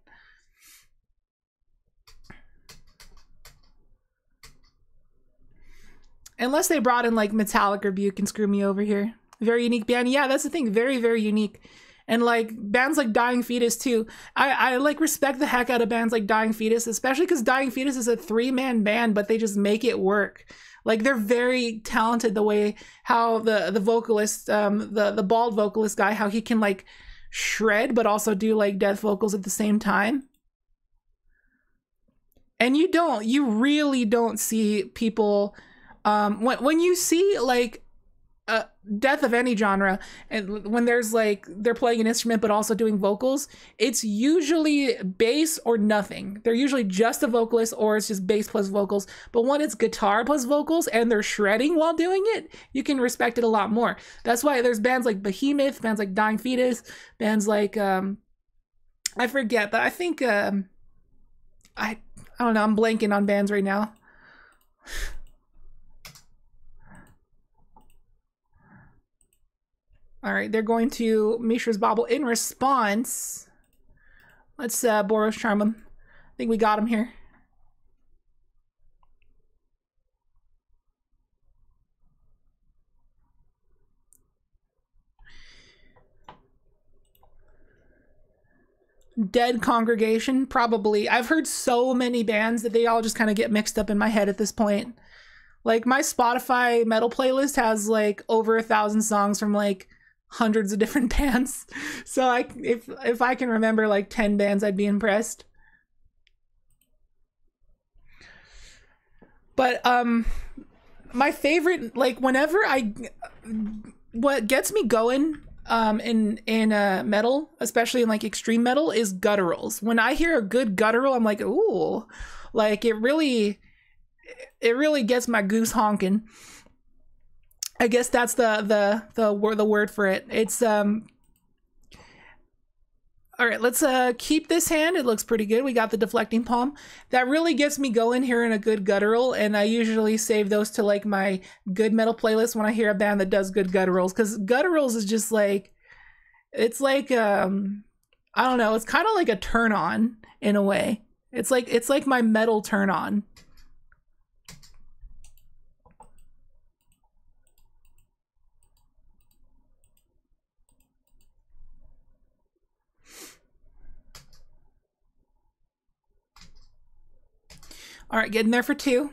Unless they brought in, like, Metallic Rebuke and screw me over here. Very unique band. Yeah, that's the thing. Very, very unique. And like bands like Dying Fetus too. I, I like respect the heck out of bands like Dying Fetus, especially because Dying Fetus is a three man band, but they just make it work. Like they're very talented the way how the the vocalist, um, the the bald vocalist guy, how he can like shred but also do like death vocals at the same time. And you don't, you really don't see people um when when you see like uh, death of any genre and when there's like they're playing an instrument but also doing vocals it's usually bass or nothing. They're usually just a vocalist or it's just bass plus vocals. But when it's guitar plus vocals and they're shredding while doing it you can respect it a lot more. That's why there's bands like behemoth bands like dying fetus bands like um i forget but i think um i i don't know i'm blanking on bands right now All right, they're going to Mishra's Bauble in response. Let's uh, Boros charm him. I think we got him here. Dead Congregation, probably. I've heard so many bands that they all just kind of get mixed up in my head at this point. Like my Spotify metal playlist has like over a thousand songs from like hundreds of different bands. So I if if I can remember like 10 bands I'd be impressed. But um my favorite like whenever I what gets me going um in in uh metal, especially in like extreme metal is gutturals. When I hear a good guttural, I'm like, "Ooh." Like it really it really gets my goose honking. I guess that's the the the word the word for it. It's um all right, let's uh keep this hand. It looks pretty good. We got the deflecting palm. That really gets me going here in a good guttural, and I usually save those to like my good metal playlist when I hear a band that does good gutturals. Because gutturals is just like it's like um I don't know, it's kind of like a turn on in a way. It's like it's like my metal turn on. All right, getting there for two.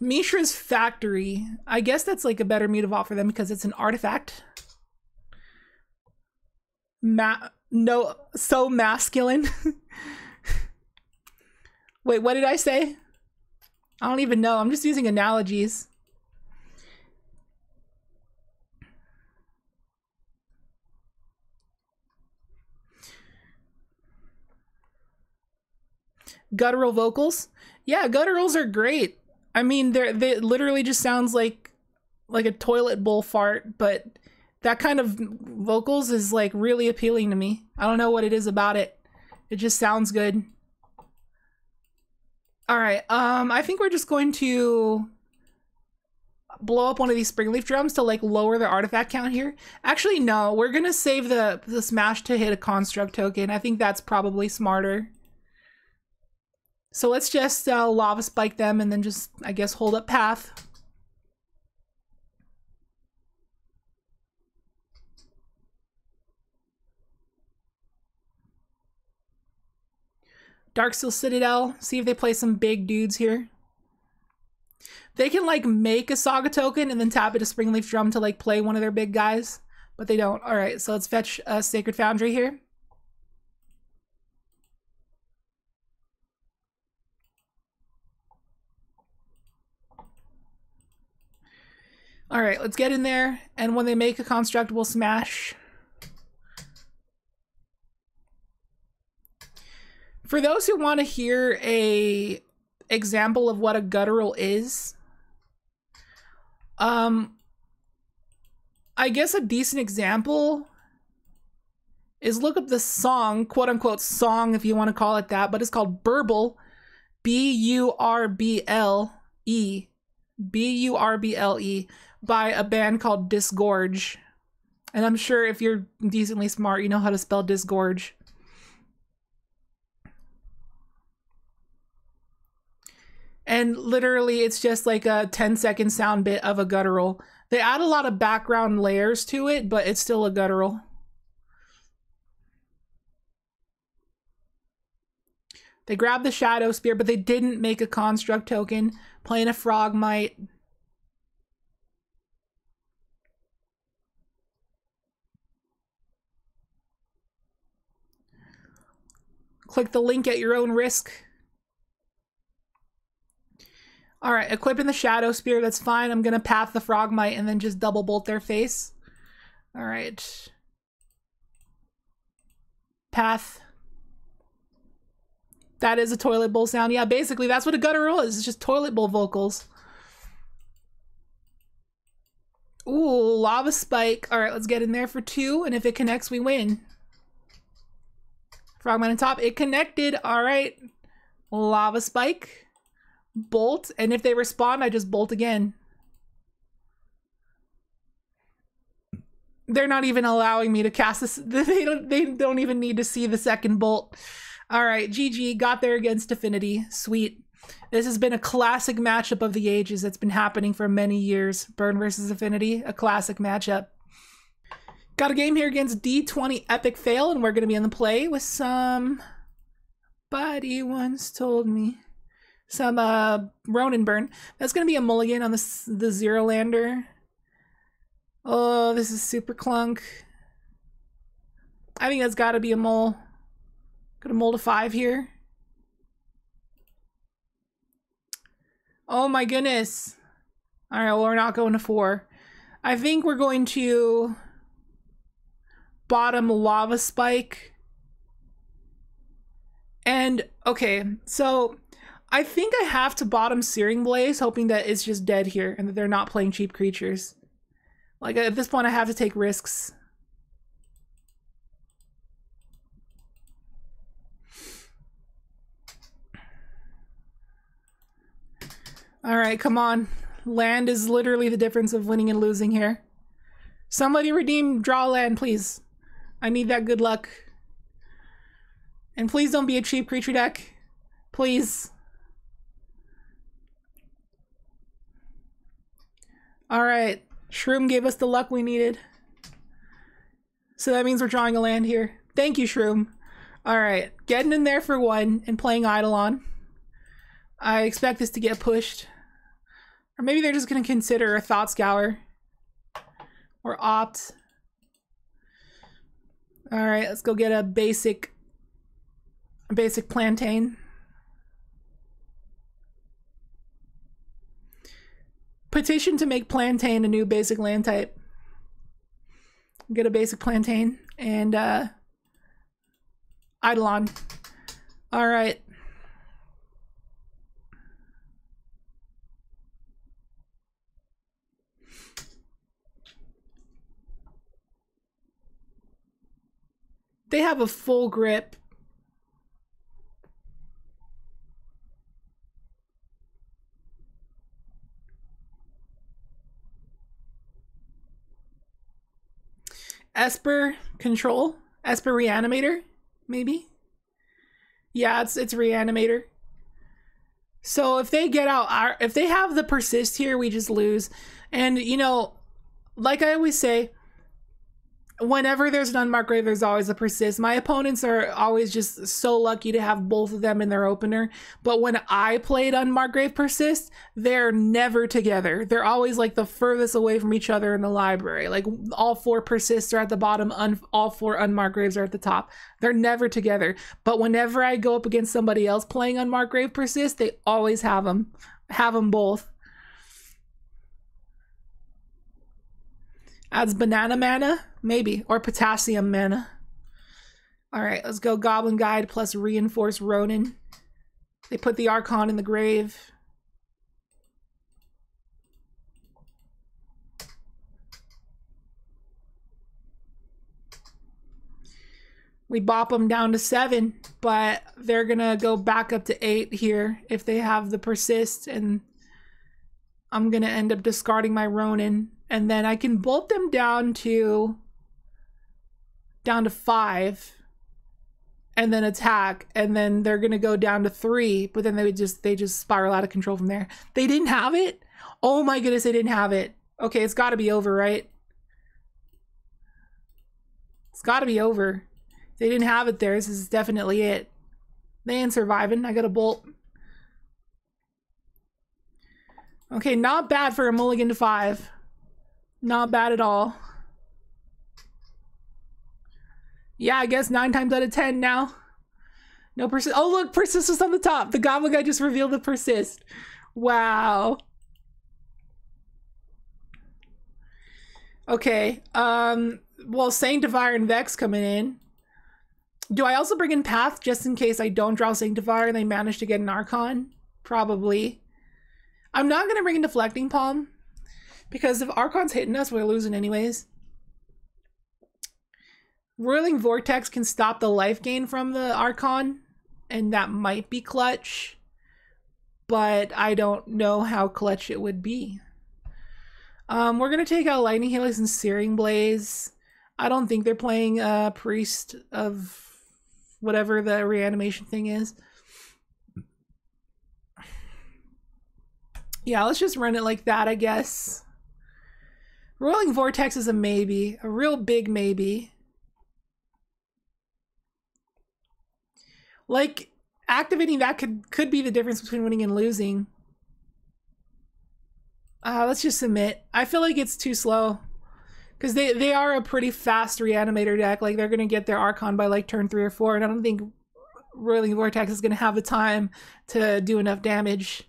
Mishra's Factory. I guess that's like a better Mutavault for them because it's an artifact. Ma no, so masculine. Wait, what did I say? I don't even know. I'm just using analogies. Guttural vocals. Yeah, gutturals are great. I mean, they're they literally just sounds like like a toilet bowl fart, but that kind of vocals is like really appealing to me. I don't know what it is about it. It just sounds good. All right. Um I think we're just going to blow up one of these springleaf drums to like lower the artifact count here. Actually, no, we're to save the the smash to hit a construct token. I think that's probably smarter. So let's just uh, lava spike them and then just, I guess, hold up path. Darksteel Citadel, see if they play some big dudes here. They can like make a Saga token and then tap it a Springleaf Drum to like play one of their big guys, but they don't. All right, so let's fetch a Sacred Foundry here. All right, let's get in there. And when they make a construct, we'll smash. For those who want to hear a example of what a guttural is, um, I guess a decent example is look up the song, quote unquote song, if you want to call it that, but it's called Burble, B U R B L E, B U R B L E by a band called Disgorge. And I'm sure if you're decently smart, you know how to spell disgorge. and literally it's just like a 10 second sound bit of a guttural. They add a lot of background layers to it, but it's still a guttural. They grabbed the Shadow Spear, but they didn't make a Construct token. Playing a Frogmite. Click the link at your own risk. All right, equipping the Shadow Spear, that's fine. I'm going to path the Frogmite and then just double bolt their face. All right. Path. That is a toilet bowl sound. Yeah, basically, that's what a guttural is. It's just toilet bowl vocals. Ooh, lava spike. All right, let's get in there for two, and if it connects, we win. Frogman on top. It connected. All right. Lava spike. Bolt. And if they respond, I just bolt again. They're not even allowing me to cast this. They don't, they don't even need to see the second bolt. All right, GG got there against Affinity. Sweet. This has been a classic matchup of the ages that's been happening for many years. Burn versus Affinity, a classic matchup. Got a game here against D20 Epic Fail, and we're going to be in the play with some. Buddy once told me. Some uh, Ronin Burn. That's going to be a mulligan on the, the Zero Lander. Oh, this is super clunk. I think that's got to be a mole. Gonna mold a five here. Oh my goodness. All right, well, we're not going to four. I think we're going to bottom lava spike. And okay, so I think I have to bottom Searing Blaze, hoping that it's just dead here and that they're not playing cheap creatures. Like at this point, I have to take risks. All right, come on. Land is literally the difference of winning and losing here. Somebody redeem draw land, please. I need that good luck. And please don't be a cheap creature deck. Please. Alright. Shroom gave us the luck we needed. So that means we're drawing a land here. Thank you, Shroom. Alright. Getting in there for one and playing Eidolon. I expect this to get pushed. Or maybe they're just going to consider a Thought Scour. Or opt. Alright, let's go get a basic... A basic plantain. Petition to make plantain a new basic land type. Get a basic plantain and uh Eidolon. Alright. They have a full grip. Esper control? Esper reanimator? Maybe? Yeah, it's it's reanimator. So if they get out our if they have the persist here, we just lose. And you know, like I always say, whenever there's an unmarked grave, there's always a persist. My opponents are always just so lucky to have both of them in their opener. But when I played unmarked grave persist, they're never together. They're always like the furthest away from each other in the library. Like all four persists are at the bottom, all four unmarked graves are at the top. They're never together. But whenever I go up against somebody else playing unmarked grave persist, they always have them, have them both. Adds banana mana, maybe, or potassium mana. All right, let's go Goblin Guide plus Reinforce Ronin. They put the Archon in the grave. We bop them down to seven, but they're gonna go back up to eight here if they have the persist, and I'm gonna end up discarding my Ronin and then I can bolt them down to down to five and then attack and then they're gonna go down to three but then they would just they just spiral out of control from there. They didn't have it? Oh my goodness they didn't have it. Okay it's got to be over right? It's got to be over. They didn't have it there. This is definitely it. They ain't surviving. I got a bolt okay not bad for a mulligan to five not bad at all Yeah, I guess nine times out of ten now. No persist. Oh, look, persist is on the top. The Goblin Guide just revealed the persist. Wow. Okay. Um. Well, Sanctifier en-Vec's coming in. Do I also bring in Path just in case I don't draw Sanctifier and they manage to get an Archon? Probably. I'm not gonna bring in Deflecting Palm because if Archon's hitting us, we're losing anyways. Roiling Vortex can stop the life gain from the Archon, and that might be clutch, but I don't know how clutch it would be. Um, we're going to take out Lightning Helix and Searing Blaze. I don't think they're playing a Priest of whatever the reanimation thing is. Yeah, let's just run it like that, I guess. Roiling Vortex is a maybe, a real big maybe. Like activating that could could be the difference between winning and losing. Uh, let's just submit. I feel like it's too slow. Because they, they are a pretty fast reanimator deck. Like, they're going to get their Archon by, like, turn three or four. And I don't think Roiling Vortex is going to have the time to do enough damage.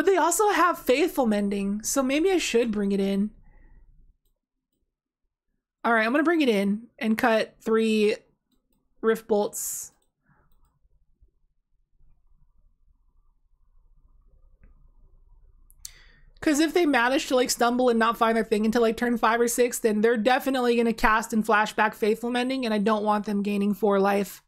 But they also have Faithful Mending. So maybe I should bring it in. All right, I'm to bring it in and cut three rift bolts. Because if they manage to like stumble and not find their thing until like turn five or six, then they're definitely going to cast and flashback Faithful Mending, and I don't want them gaining four life.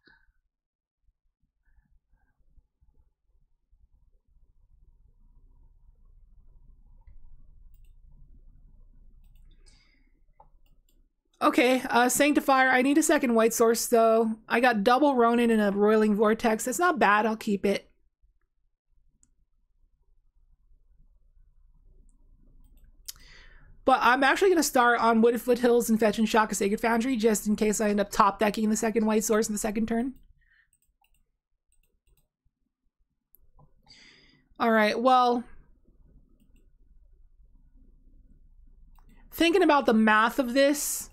Okay, uh, Sanctifier. I need a second white source though. I got double Ronin and a Roiling Vortex. It's not bad. I'll keep it. But I'm actually going to start on Wooded Foothills and Fetch and Shock a Sacred Foundry just in case I end up top decking the second white source in the second turn. All right, well, thinking about the math of this,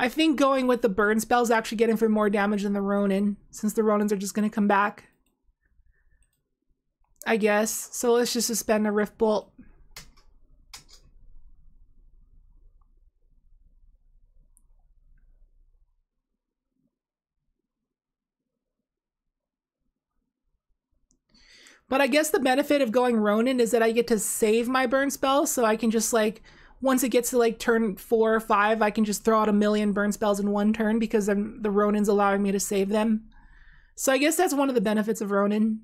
I think going with the burn spells actually getting for more damage than the Ronin, since the Ronins are just going to come back. I guess. So let's just suspend a Rift Bolt. But I guess the benefit of going Ronin is that I get to save my burn spell, so I can just like once it gets to like turn four or five, I can just throw out a million burn spells in one turn because I'm, the Ronin's allowing me to save them. So I guess that's one of the benefits of Ronin.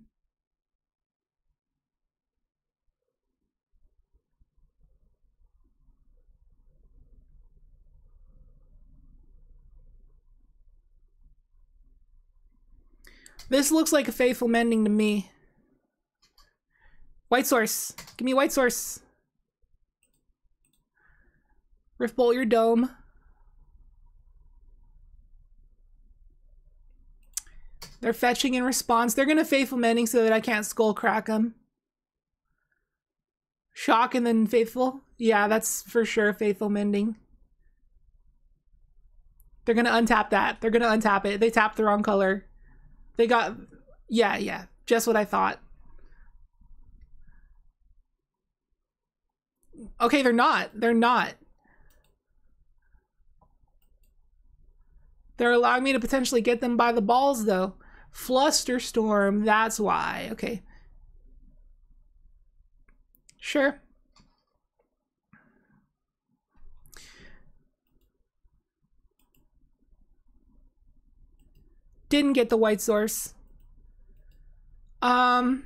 This looks like a faithful mending to me. White source. Give me white source. Rift your dome. They're fetching in response. They're going to Faithful Mending so that I can't Skull Crack them. Shock and then Faithful. Yeah, that's for sure Faithful Mending. They're going to untap that. They're going to untap it. They tapped the wrong color. They got... Yeah, yeah. Just what I thought. Okay, they're not. They're not. They're allowing me to potentially get them by the balls, though. Flusterstorm, that's why. Okay. Sure. Didn't get the white source. Um...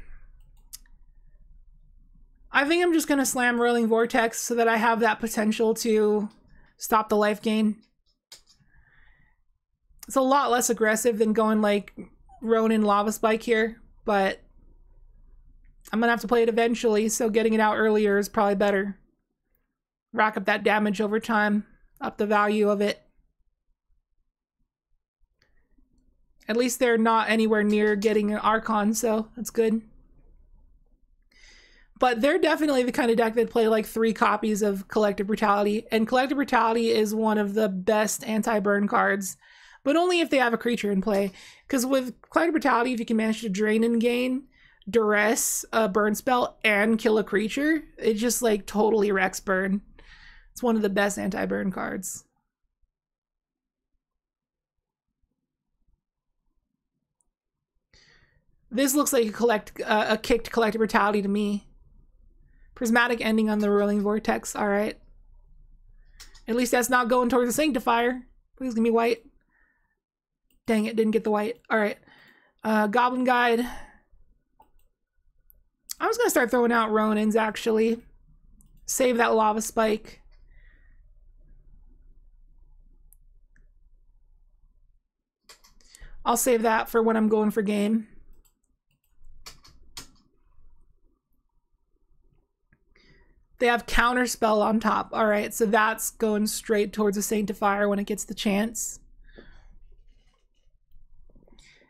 I think I'm just going to slam Roiling Vortex so that I have that potential to stop the life gain. It's a lot less aggressive than going like Ronin Lava Spike here, but I'm gonna have to play it eventually, so getting it out earlier is probably better. Rack up that damage over time, up the value of it. At least they're not anywhere near getting an Archon, so that's good. But they're definitely the kind of deck that play like three copies of Collective Brutality, and Collective Brutality is one of the best anti-burn cards, but only if they have a creature in play. Because with Collective Brutality, if you can manage to drain and gain, duress a burn spell and kill a creature, it just like totally wrecks burn. It's one of the best anti-burn cards. This looks like a collect uh, a kicked collective brutality to me. Prismatic ending on the roiling vortex. All right. At least that's not going towards the sanctifier. Please give me white. Dang it, didn't get the white. All right. Uh, Goblin Guide. I was gonna start throwing out Ronins actually. Save that lava spike. I'll save that for when I'm going for game. They have counterspell on top. All right, so that's going straight towards a sanctifier when it gets the chance.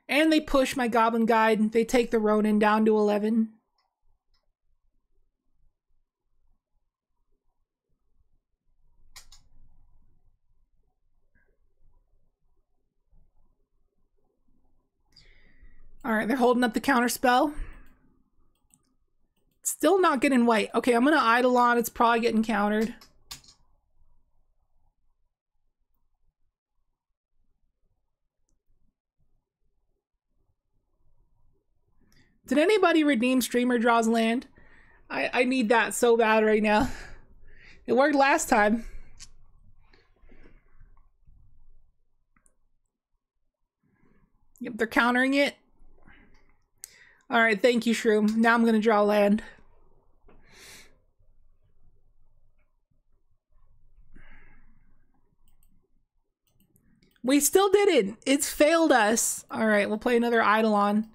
And they push my goblin guide. They take the Ronin down to 11. All right, they're holding up the counter spell. Still not getting white. Okay, I'm gonna Eidolon. It's probably getting countered. Did anybody redeem Streamer Draws Land? I, I need that so bad right now. It worked last time. Yep, they're countering it. All right, thank you, Shroom. Now I'm going to draw land. We still didn't. It's failed us. All right, we'll play another Eidolon.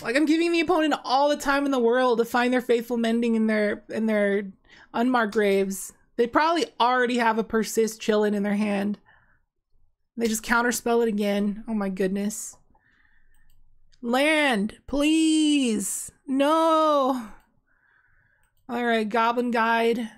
Like I'm giving the opponent all the time in the world to find their faithful mending in their in their unmarked graves. They probably already have a persist chilling in their hand. They just counterspell it again. Oh my goodness. Land, please. No. All right, Goblin Guide.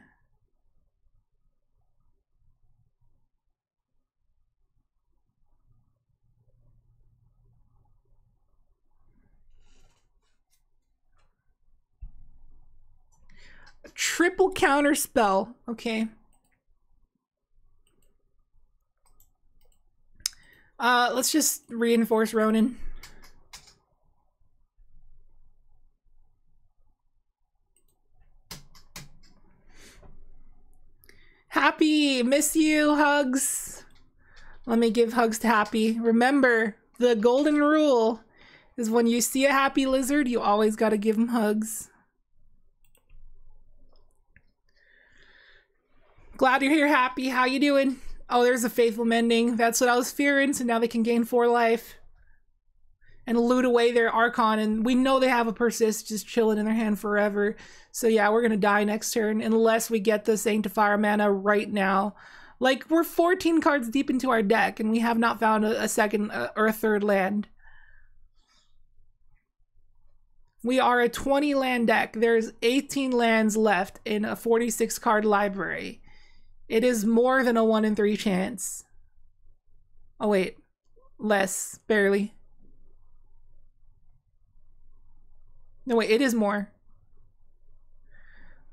Triple counter spell. Okay. Uh, let's just reinforce Ronin. Happy, miss you, hugs. Let me give hugs to Happy. Remember, the golden rule is when you see a happy lizard, you always got to give him hugs. Glad you're here, Happy. How you doing? Oh, there's a faithful mending. That's what I was fearing. So now they can gain four life and loot away their Archon. And we know they have a Persist just chilling in their hand forever. So yeah, we're going to die next turn unless we get the Sanctifier mana right now. Like, we're 14 cards deep into our deck and we have not found a, a second uh, or a third land. We are a 20 land deck. There's 18 lands left in a 46 card library. It is more than a 1 in 3 chance. Oh, wait. Less. Barely. No, wait. It is more.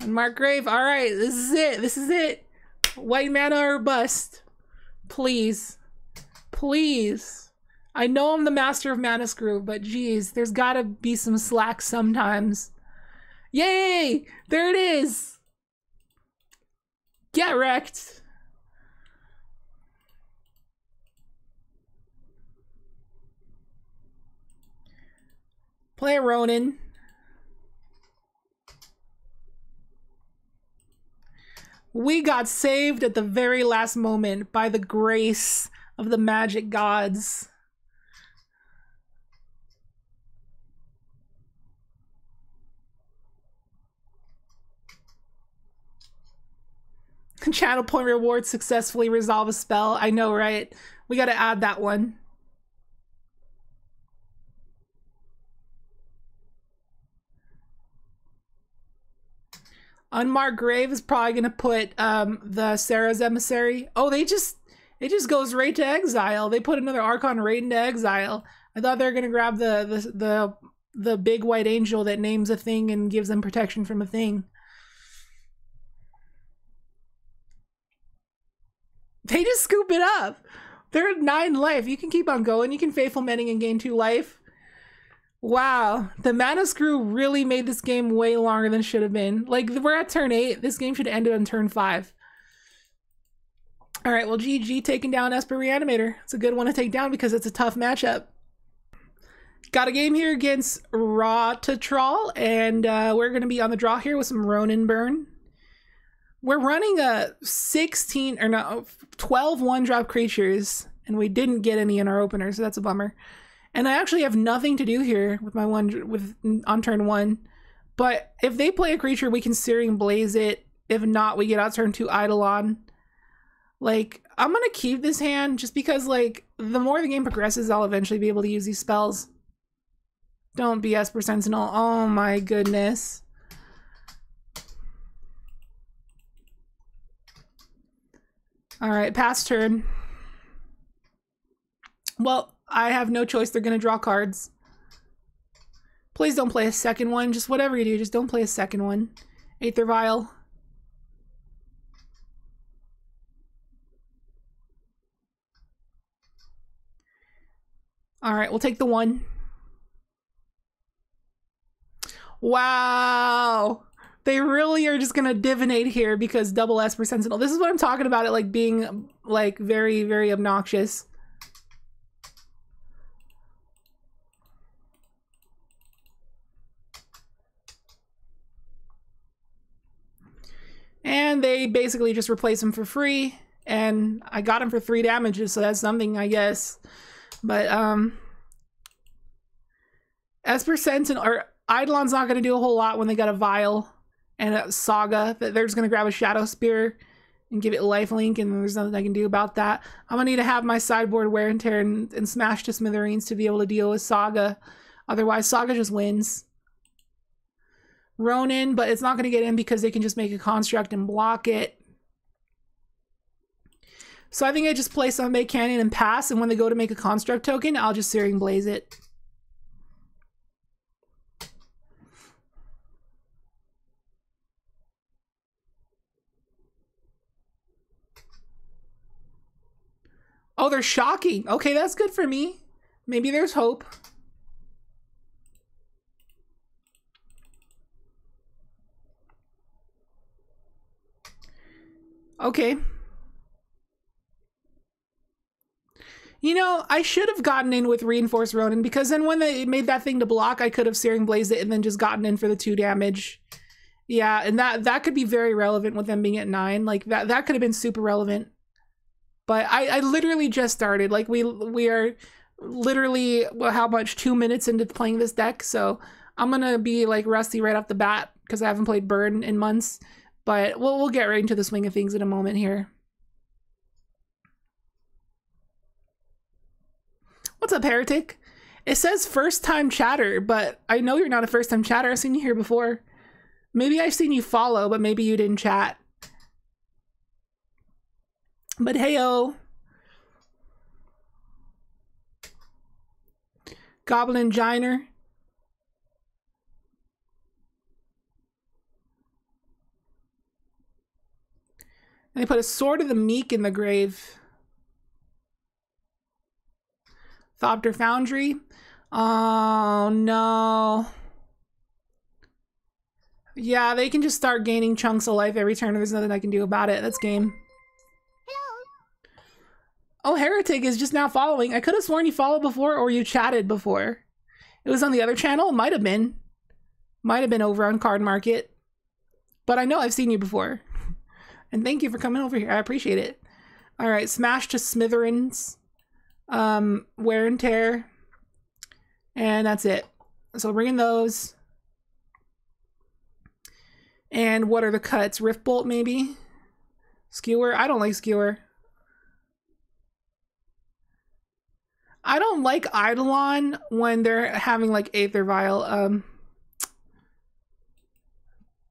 Mark Grave. All right. This is it. This is it. White mana or bust. Please. Please. I know I'm the master of mana screw, but geez, there's gotta be some slack sometimes. Yay! There it is! Get wrecked! Play Ronin. We got saved at the very last moment by the grace of the magic gods. Channel point reward successfully resolve a spell. I know, right? We got to add that one. Unmarked Grave is probably gonna put um, the Serra's Emissary. Oh, they just it just goes right to exile. They put another Archon right into exile. I thought they were gonna grab the the the the big white angel that names a thing and gives them protection from a thing. They just scoop it up. They're at nine life. You can keep on going. You can faithful mending and gain two life. Wow, the mana screw really made this game way longer than should have been. Like we're at turn eight. This game should have ended on turn five. All right, well, GG taking down Esper Reanimator. It's a good one to take down because it's a tough matchup. Got a game here against Ratatrall, and uh, we're going to be on the draw here with some Ronin Burn. We're running a 16 or no 12 one drop creatures, and we didn't get any in our opener, so that's a bummer. And I actually have nothing to do here with my one with on turn one. But if they play a creature, we can Searing Blaze it. If not, we get out turn two Eidolon. Like, I'm gonna keep this hand just because, like, the more the game progresses, I'll eventually be able to use these spells. Don't be Esper Sentinel. Oh my goodness. All right, pass turn. Well, I have no choice. They're going to draw cards. Please don't play a second one. Just whatever you do, just don't play a second one. Aether Vial. All right, we'll take the one. Wow. They really are just gonna divinate here because double Esper Sentinel. This is what I'm talking about it like being like very, very obnoxious. And they basically just replace him for free. And I got him for three damages, so that's something, I guess. But, um... Esper Sentinel, or Eidolon's not going to do a whole lot when they got a Vial and Saga. That They're just going to grab a Shadow Spear and give it life link, and there's nothing I can do about that. I'm to need to have my sideboard wear and tear and, and smash to smithereens to be able to deal with Saga. Otherwise, Saga just wins. Ronin, but it's not going to get in because they can just make a construct and block it. So I think I just play Make Canyon and pass, and when they go to make a construct token, I'll just Searing Blaze it. Oh, they're shocking. Okay, that's good for me. Maybe there's hope. Okay. You know, I should have gotten in with Reinforced Ronin because then when they made that thing to block, I could have Searing Blazed it and then just gotten in for the two damage. Yeah, and that that could be very relevant with them being at nine. Like that that could have been super relevant. But I, I literally just started. Like we we are literally well, how much two minutes into playing this deck, so I'm gonna be like rusty right off the bat because I haven't played Burn in months. But we'll we'll get right into the swing of things in a moment here. What's up, Heretic? It says first time chatter, but I know you're not a first time chatter. I've seen you here before. Maybe I've seen you follow, but maybe you didn't chat. But heyo. Goblin Engineer. And they put a sword of the meek in the grave. Thopter Foundry. Oh no. Yeah, they can just start gaining chunks of life every turn. There's nothing I can do about it. That's game. Oh, Heretic is just now following. I could have sworn you followed before or you chatted before. It was on the other channel. Might have been. Might have been over on Card Market. But I know I've seen you before. And thank you for coming over here. I appreciate it. All right, smash to smithereens. Um, wear and tear. And that's it. So bring in those. And what are the cuts? Rift bolt maybe? Skewer? I don't like skewer. I don't like Eidolon when they're having like Aether Vial. Um,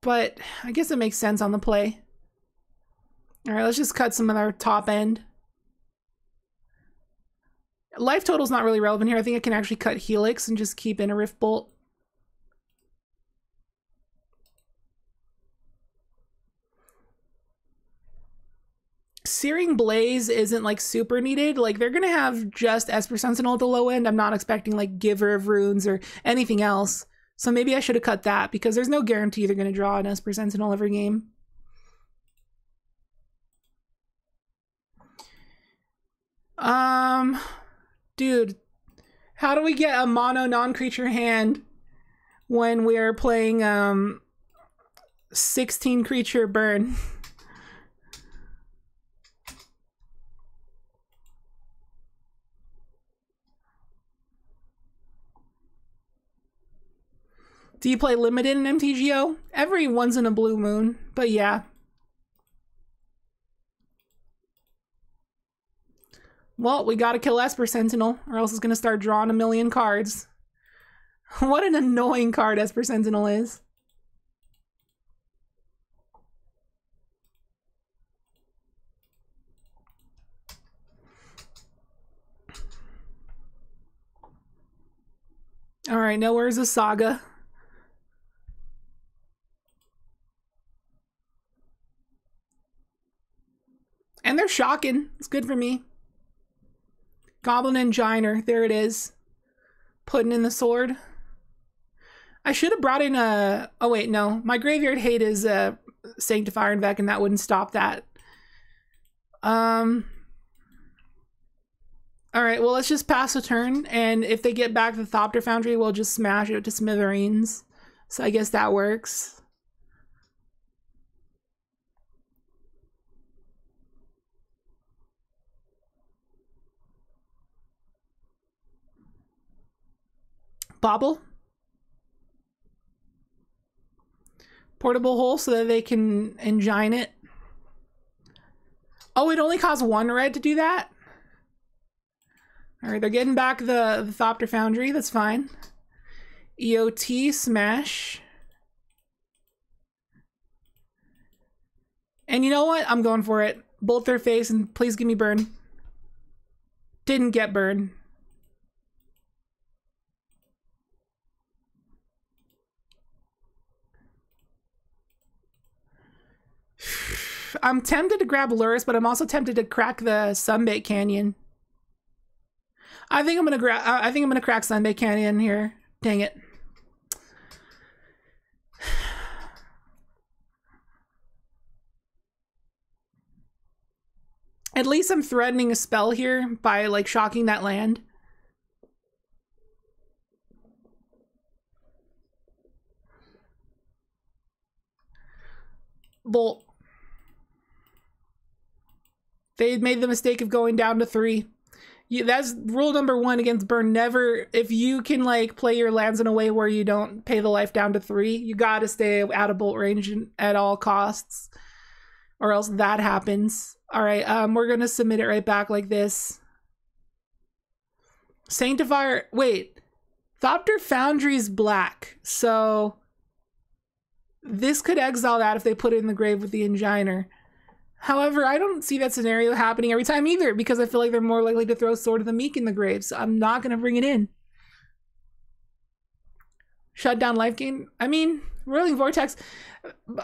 but I guess it makes sense on the play. All right, let's just cut some of our top end. Life total's not really relevant here. I think I can actually cut Helix and just keep in a Rift Bolt. Searing Blaze isn't like super needed. Like they're gonna have just Esper Sentinel at the low end. I'm not expecting like Giver of Runes or anything else. So maybe I should have cut that because there's no guarantee they're gonna draw an Esper Sentinel every game. Um, dude, how do we get a mono non-creature hand when we're playing um 16 creature burn? Do you play limited in MTGO? Every in a blue moon, but yeah. Well, we gotta kill Esper Sentinel, or else it's gonna start drawing a million cards. what an annoying card Esper Sentinel is. Alright, now where's the saga? Shocking. It's good for me. Goblin Engineer. There it is. Putting in the sword. I should have brought in a... Oh, wait, no. My Graveyard Hate is a Sanctifier en-Vec, and that wouldn't stop that. Um... Alright, well, let's just pass a turn, and if they get back the Thopter Foundry, we'll just smash it to smithereens. So I guess that works. Bobble. Portable hole so that they can engine it. Oh, it only costs one red to do that? Alright, they're getting back the, the Thopter Foundry. That's fine. EOT, smash. And you know what? I'm going for it. Bolt their face and please give me burn. Didn't get burn. I'm tempted to grab Lurrus, but I'm also tempted to crack the Sunbaked Canyon. I think I'm gonna grab. Uh, I think I'm gonna crack Sunbaked Canyon here. Dang it. At least I'm threatening a spell here by like shocking that land. Bolt. They made the mistake of going down to three. You, that's rule number one against burn. Never, if you can like play your lands in a way where you don't pay the life down to three, you got to stay out of bolt range at all costs, or else that happens. All right, um, we're gonna submit it right back like this. Sanctifier. Wait, Thopter Foundry's black, so this could exile that if they put it in the grave with the Engineer. However, I don't see that scenario happening every time either because I feel like they're more likely to throw Sword of the Meek in the grave, so I'm not going to bring it in. Shut down life gain. I mean, Roiling Vortex,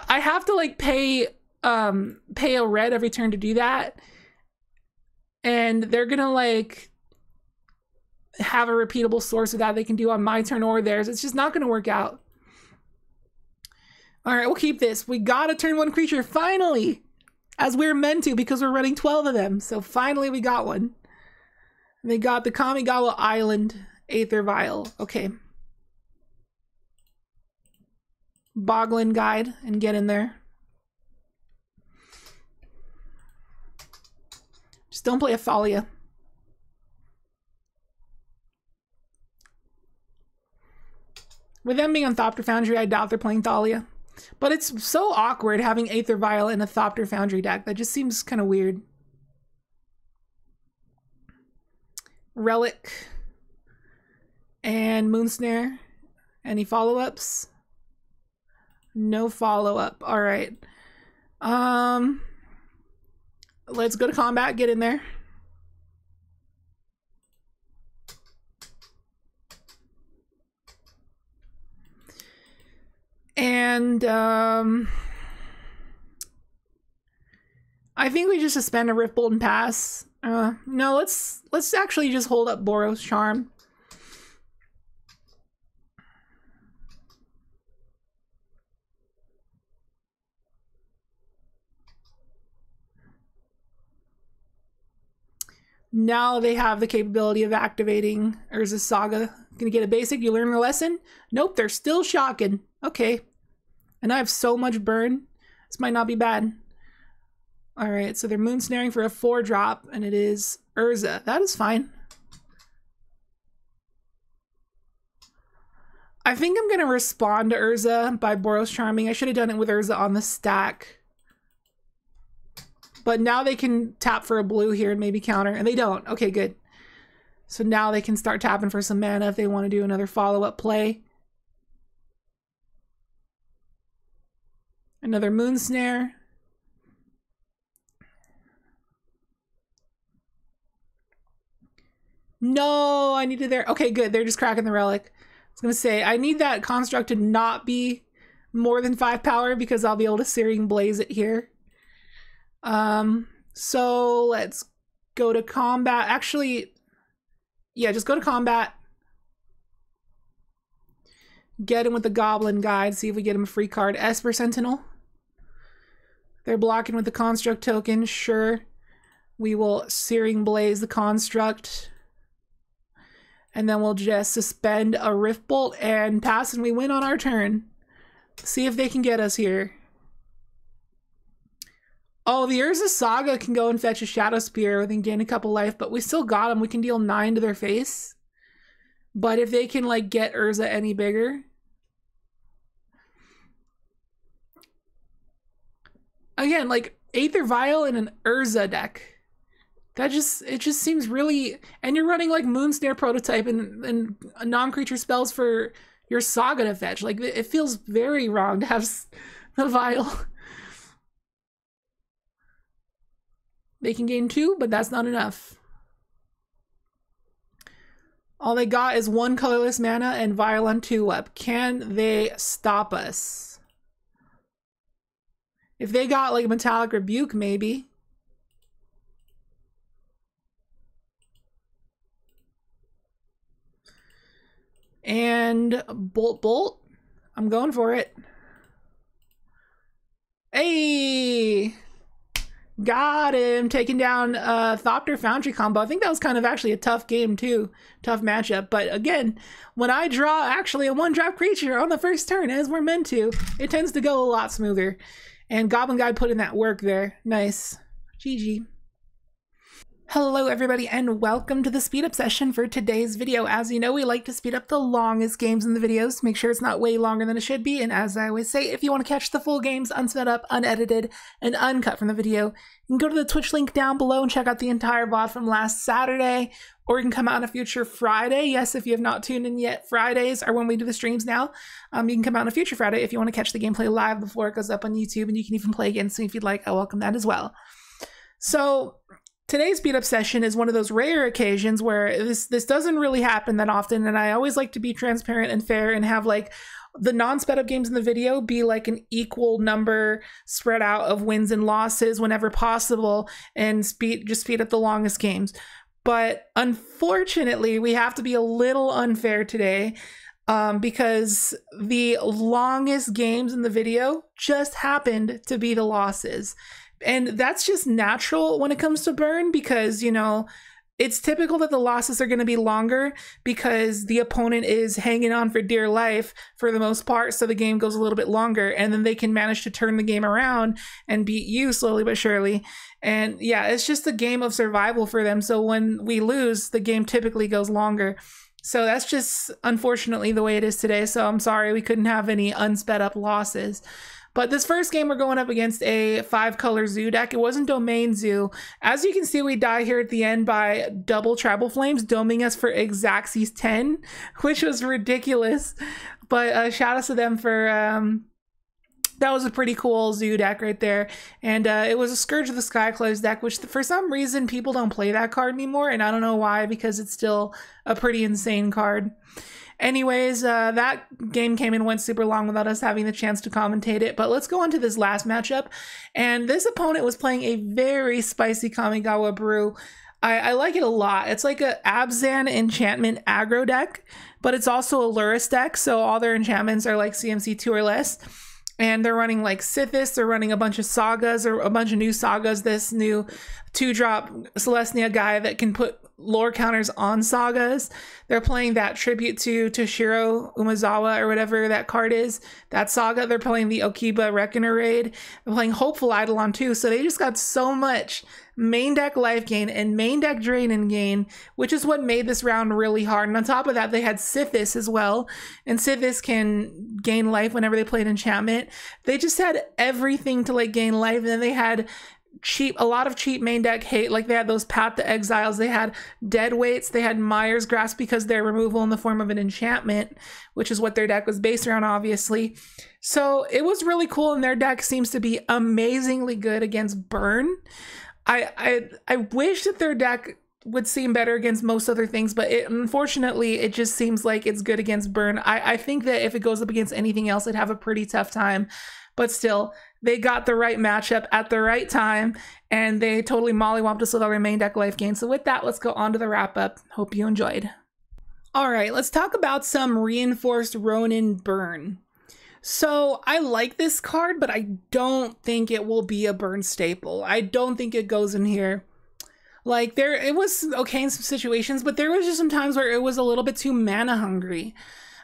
I have to like pay um pay a red every turn to do that. And they're going to like have a repeatable source of that they can do on my turn or theirs. It's just not going to work out. All right, we'll keep this. We got a turn one creature finally as we're meant to because we're running 12 of them. So finally we got one. They got the Kamigawa Island Aether Vial. Okay. Boglin Guide and get in there. Just don't play a Thalia. With them being on Thopter Foundry, I doubt they're playing Thalia. But it's so awkward having Aether Vial in a Thopter Foundry deck. That just seems kind of weird. Relic and Moonsnare. Any follow-ups? No follow-up. All right. Um, let's go to combat. Get in there. And um, I think we just suspend a Rift Bolt and pass. Uh, no, let's let's actually just hold up Boros Charm. Now they have the capability of activating Urza Saga. Gonna get a basic, you learn the lesson? Nope, they're still shocking. Okay. And I have so much burn. This might not be bad. Alright, so they're moon snaring for a four drop, and it is Urza. That is fine. I think I'm gonna respond to Urza by Boros Charming. I should have done it with Urza on the stack. But now they can tap for a blue here and maybe counter, and they don't. Okay, good. So now they can start tapping for some mana if they want to do another follow-up play. Another moon snare. No, I needed their... Okay, good. They're just cracking the relic. I was going to say, I need that construct to not be more than 5 power because I'll be able to Searing Blaze it here. Um, so let's go to combat. Actually, yeah, just go to combat. Get him with the Goblin Guide. See if we get him a free card. Esper Sentinel. They're blocking with the Construct token. Sure. We will Searing Blaze the Construct. And then we'll just suspend a Rift Bolt and pass and we win on our turn. See if they can get us here. Oh, the Urza Saga can go and fetch a Shadow Spear and gain a couple life, but we still got them. We can deal nine to their face. But if they can like get Urza any bigger. Again, like Aether Vial in an Urza deck. That just it just seems really and you're running like Moonsnare prototype and, and non-creature spells for your saga to fetch. Like it feels very wrong to have the vial. They can gain two, but that's not enough. All they got is one colorless mana and Vial on two Tulip. Can they stop us? If they got like Metallic Rebuke, maybe. And Bolt Bolt. I'm going for it. Hey! Got him, taking down uh Thopter Foundry combo. I think that was kind of actually a tough game too, tough matchup. But again, when I draw actually a one-drop creature on the first turn, as we're meant to, it tends to go a lot smoother. And Goblin Guide put in that work there. Nice. GG. Hello everybody and welcome to the speed up session for today's video. As you know, we like to speed up the longest games in the videos, make sure it's not way longer than it should be, and as I always say, if you want to catch the full games unsped up, unedited, and uncut from the video, you can go to the Twitch link down below and check out the entire VOD from last Saturday, or you can come out on a future Friday. Yes, if you have not tuned in yet, Fridays are when we do the streams now. Um, you can come out on a future Friday if you want to catch the gameplay live before it goes up on YouTube, and you can even play against me if you'd like. I welcome that as well. So today's beat up session is one of those rare occasions where this this doesn't really happen that often and i always like to be transparent and fair and have like the non-sped up games in the video be like an equal number spread out of wins and losses whenever possible and speed just speed up the longest games but unfortunately we have to be a little unfair today um, because the longest games in the video just happened to be the losses. And that's just natural when it comes to burn because you know it's typical that the losses are going to be longer because the opponent is hanging on for dear life for the most part. So the game goes a little bit longer and then they can manage to turn the game around and beat you slowly but surely. And yeah, it's just a game of survival for them. So when we lose, the game typically goes longer. So that's just unfortunately the way it is today. So I'm sorry we couldn't have any unsped up losses. But this first game, we're going up against a five color zoo deck. It wasn't Domain Zoo. As you can see, we die here at the end by double Tribal Flames, doming us for Xaxes 10, which was ridiculous. But uh, shout out to them for. Um, that was a pretty cool zoo deck right there. And uh, it was a Scourge of the Skyclaves deck, which for some reason people don't play that card anymore. And I don't know why, because it's still a pretty insane card. Anyways, uh, that game came and went super long without us having the chance to commentate it. But let's go on to this last matchup. And this opponent was playing a very spicy Kamigawa Brew. I, I like it a lot. It's like a Abzan enchantment aggro deck, but it's also a Lurrus deck. So all their enchantments are like CMC 2 or less and they're running like Sythis, they're running a bunch of sagas or a bunch of new sagas. This new two drop Celestia guy that can put lore counters on sagas. They're playing that tribute to Toshiro Umezawa or whatever that card is. That saga. They're playing the Okiba Reckoner raid. They're playing Hopeful Eidolon too. So they just got so much main deck life gain and main deck drain and gain, which is what made this round really hard. And on top of that, they had Sythis as well. And Sythis can gain life whenever they play an enchantment. They just had everything to like gain life. And then they had cheap a lot of cheap main deck hate like they had those path to exiles they had dead weights they had mire's grasp because their removal in the form of an enchantment which is what their deck was based around obviously so it was really cool and their deck seems to be amazingly good against burn i i i wish that their deck would seem better against most other things, but it, unfortunately, it just seems like it's good against Burn. I, I think that if it goes up against anything else, it'd have a pretty tough time. But still, they got the right matchup at the right time, and they totally mollywopped us with our main deck life gain. So with that, let's go on to the wrap up. Hope you enjoyed. All right, let's talk about some reinforced Ronin Burn. So I like this card, but I don't think it will be a burn staple. I don't think it goes in here. Like there, it was okay in some situations, but there was just some times where it was a little bit too mana hungry.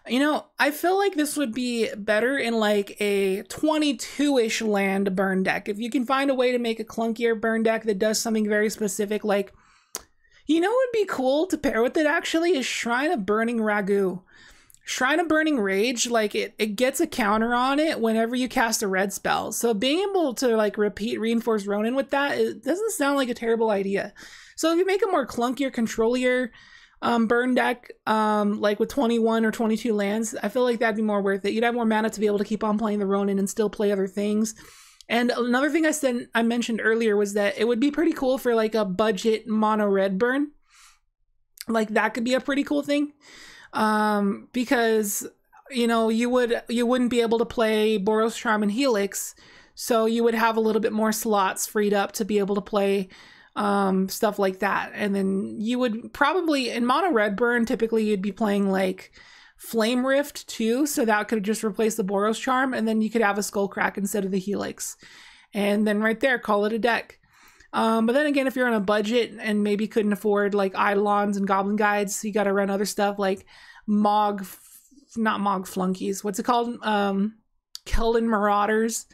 You know, I feel like this would be better in like a 22-ish land burn deck. If you can find a way to make a clunkier burn deck that does something very specific, like, you know would be cool to pair with it actually is Shrine of Burning Rage. Shrine of Burning Rage, like it, it gets a counter on it whenever you cast a red spell. So being able to like repeat reinforce Ronin with that, it doesn't sound like a terrible idea. So if you make a more clunkier, controllier, um, burn deck, um, like with 21 or 22 lands, I feel like that'd be more worth it. You'd have more mana to be able to keep on playing the Ronin and still play other things. And another thing I said I mentioned earlier was that it would be pretty cool for like a budget mono red burn. Like that could be a pretty cool thing. Um, because you know, you would you wouldn't be able to play Boros Charm and Helix, so you would have a little bit more slots freed up to be able to play um, stuff like that. And then you would probably in mono red burn, typically you'd be playing like Flame Rift too, so that could just replace the Boros Charm, and then you could have a Skull Crack instead of the Helix. And then right there, call it a deck. Um, but then again, if you're on a budget and maybe couldn't afford like Eidolons and Goblin Guides, you got to run other stuff like Mog, not Mog Flunkies. What's it called? Um, Keldon Marauders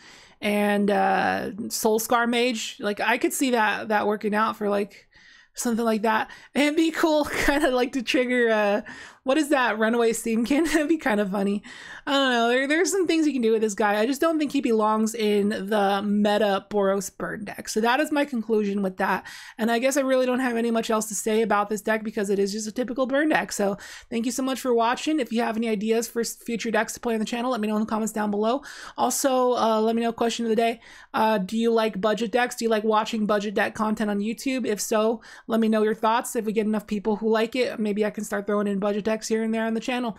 and uh Soul Scar Mage. Like I could see that that working out for like something like that. And it'd be cool, kind of like to trigger uh what is that runaway steamkin? That'd be kind of funny. I don't know. There, there's some things you can do with this guy. I just don't think he belongs in the meta Boros burn deck. So that is my conclusion with that. And I guess I really don't have any much else to say about this deck because it is just a typical burn deck. So thank you so much for watching. If you have any ideas for future decks to play on the channel, let me know in the comments down below. Also, uh, let me know question of the day. Uh, do you like budget decks? Do you like watching budget deck content on YouTube? If so, let me know your thoughts. If we get enough people who like it, maybe I can start throwing in budget decks here and there on the channel.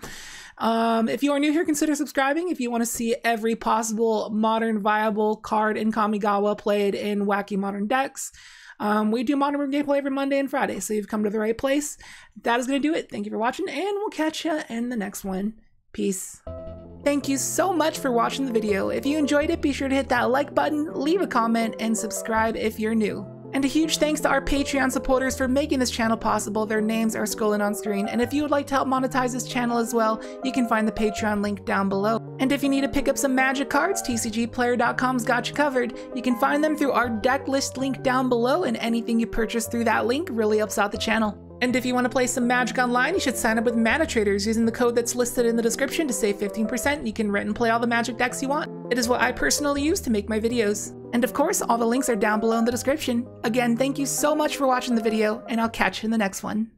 Um, if you are new here, consider subscribing. If you want to see every possible modern viable card in Kamigawa played in wacky modern decks, um, we do modern gameplay every Monday and Friday, so you've come to the right place. That is going to do it. Thank you for watching, and we'll catch you in the next one. Peace. Thank you so much for watching the video. If you enjoyed it, be sure to hit that like button, leave a comment, and subscribe if you're new. And a huge thanks to our Patreon supporters for making this channel possible. Their names are scrolling on screen. And if you would like to help monetize this channel as well, you can find the Patreon link down below. And if you need to pick up some magic cards, TCGplayer.com's got you covered. You can find them through our deck list link down below, and anything you purchase through that link really helps out the channel. And if you want to play some Magic online, you should sign up with Mana Traders using the code that's listed in the description to save 15%. You can rent and play all the Magic decks you want. It is what I personally use to make my videos. And of course, all the links are down below in the description. Again, thank you so much for watching the video, and I'll catch you in the next one.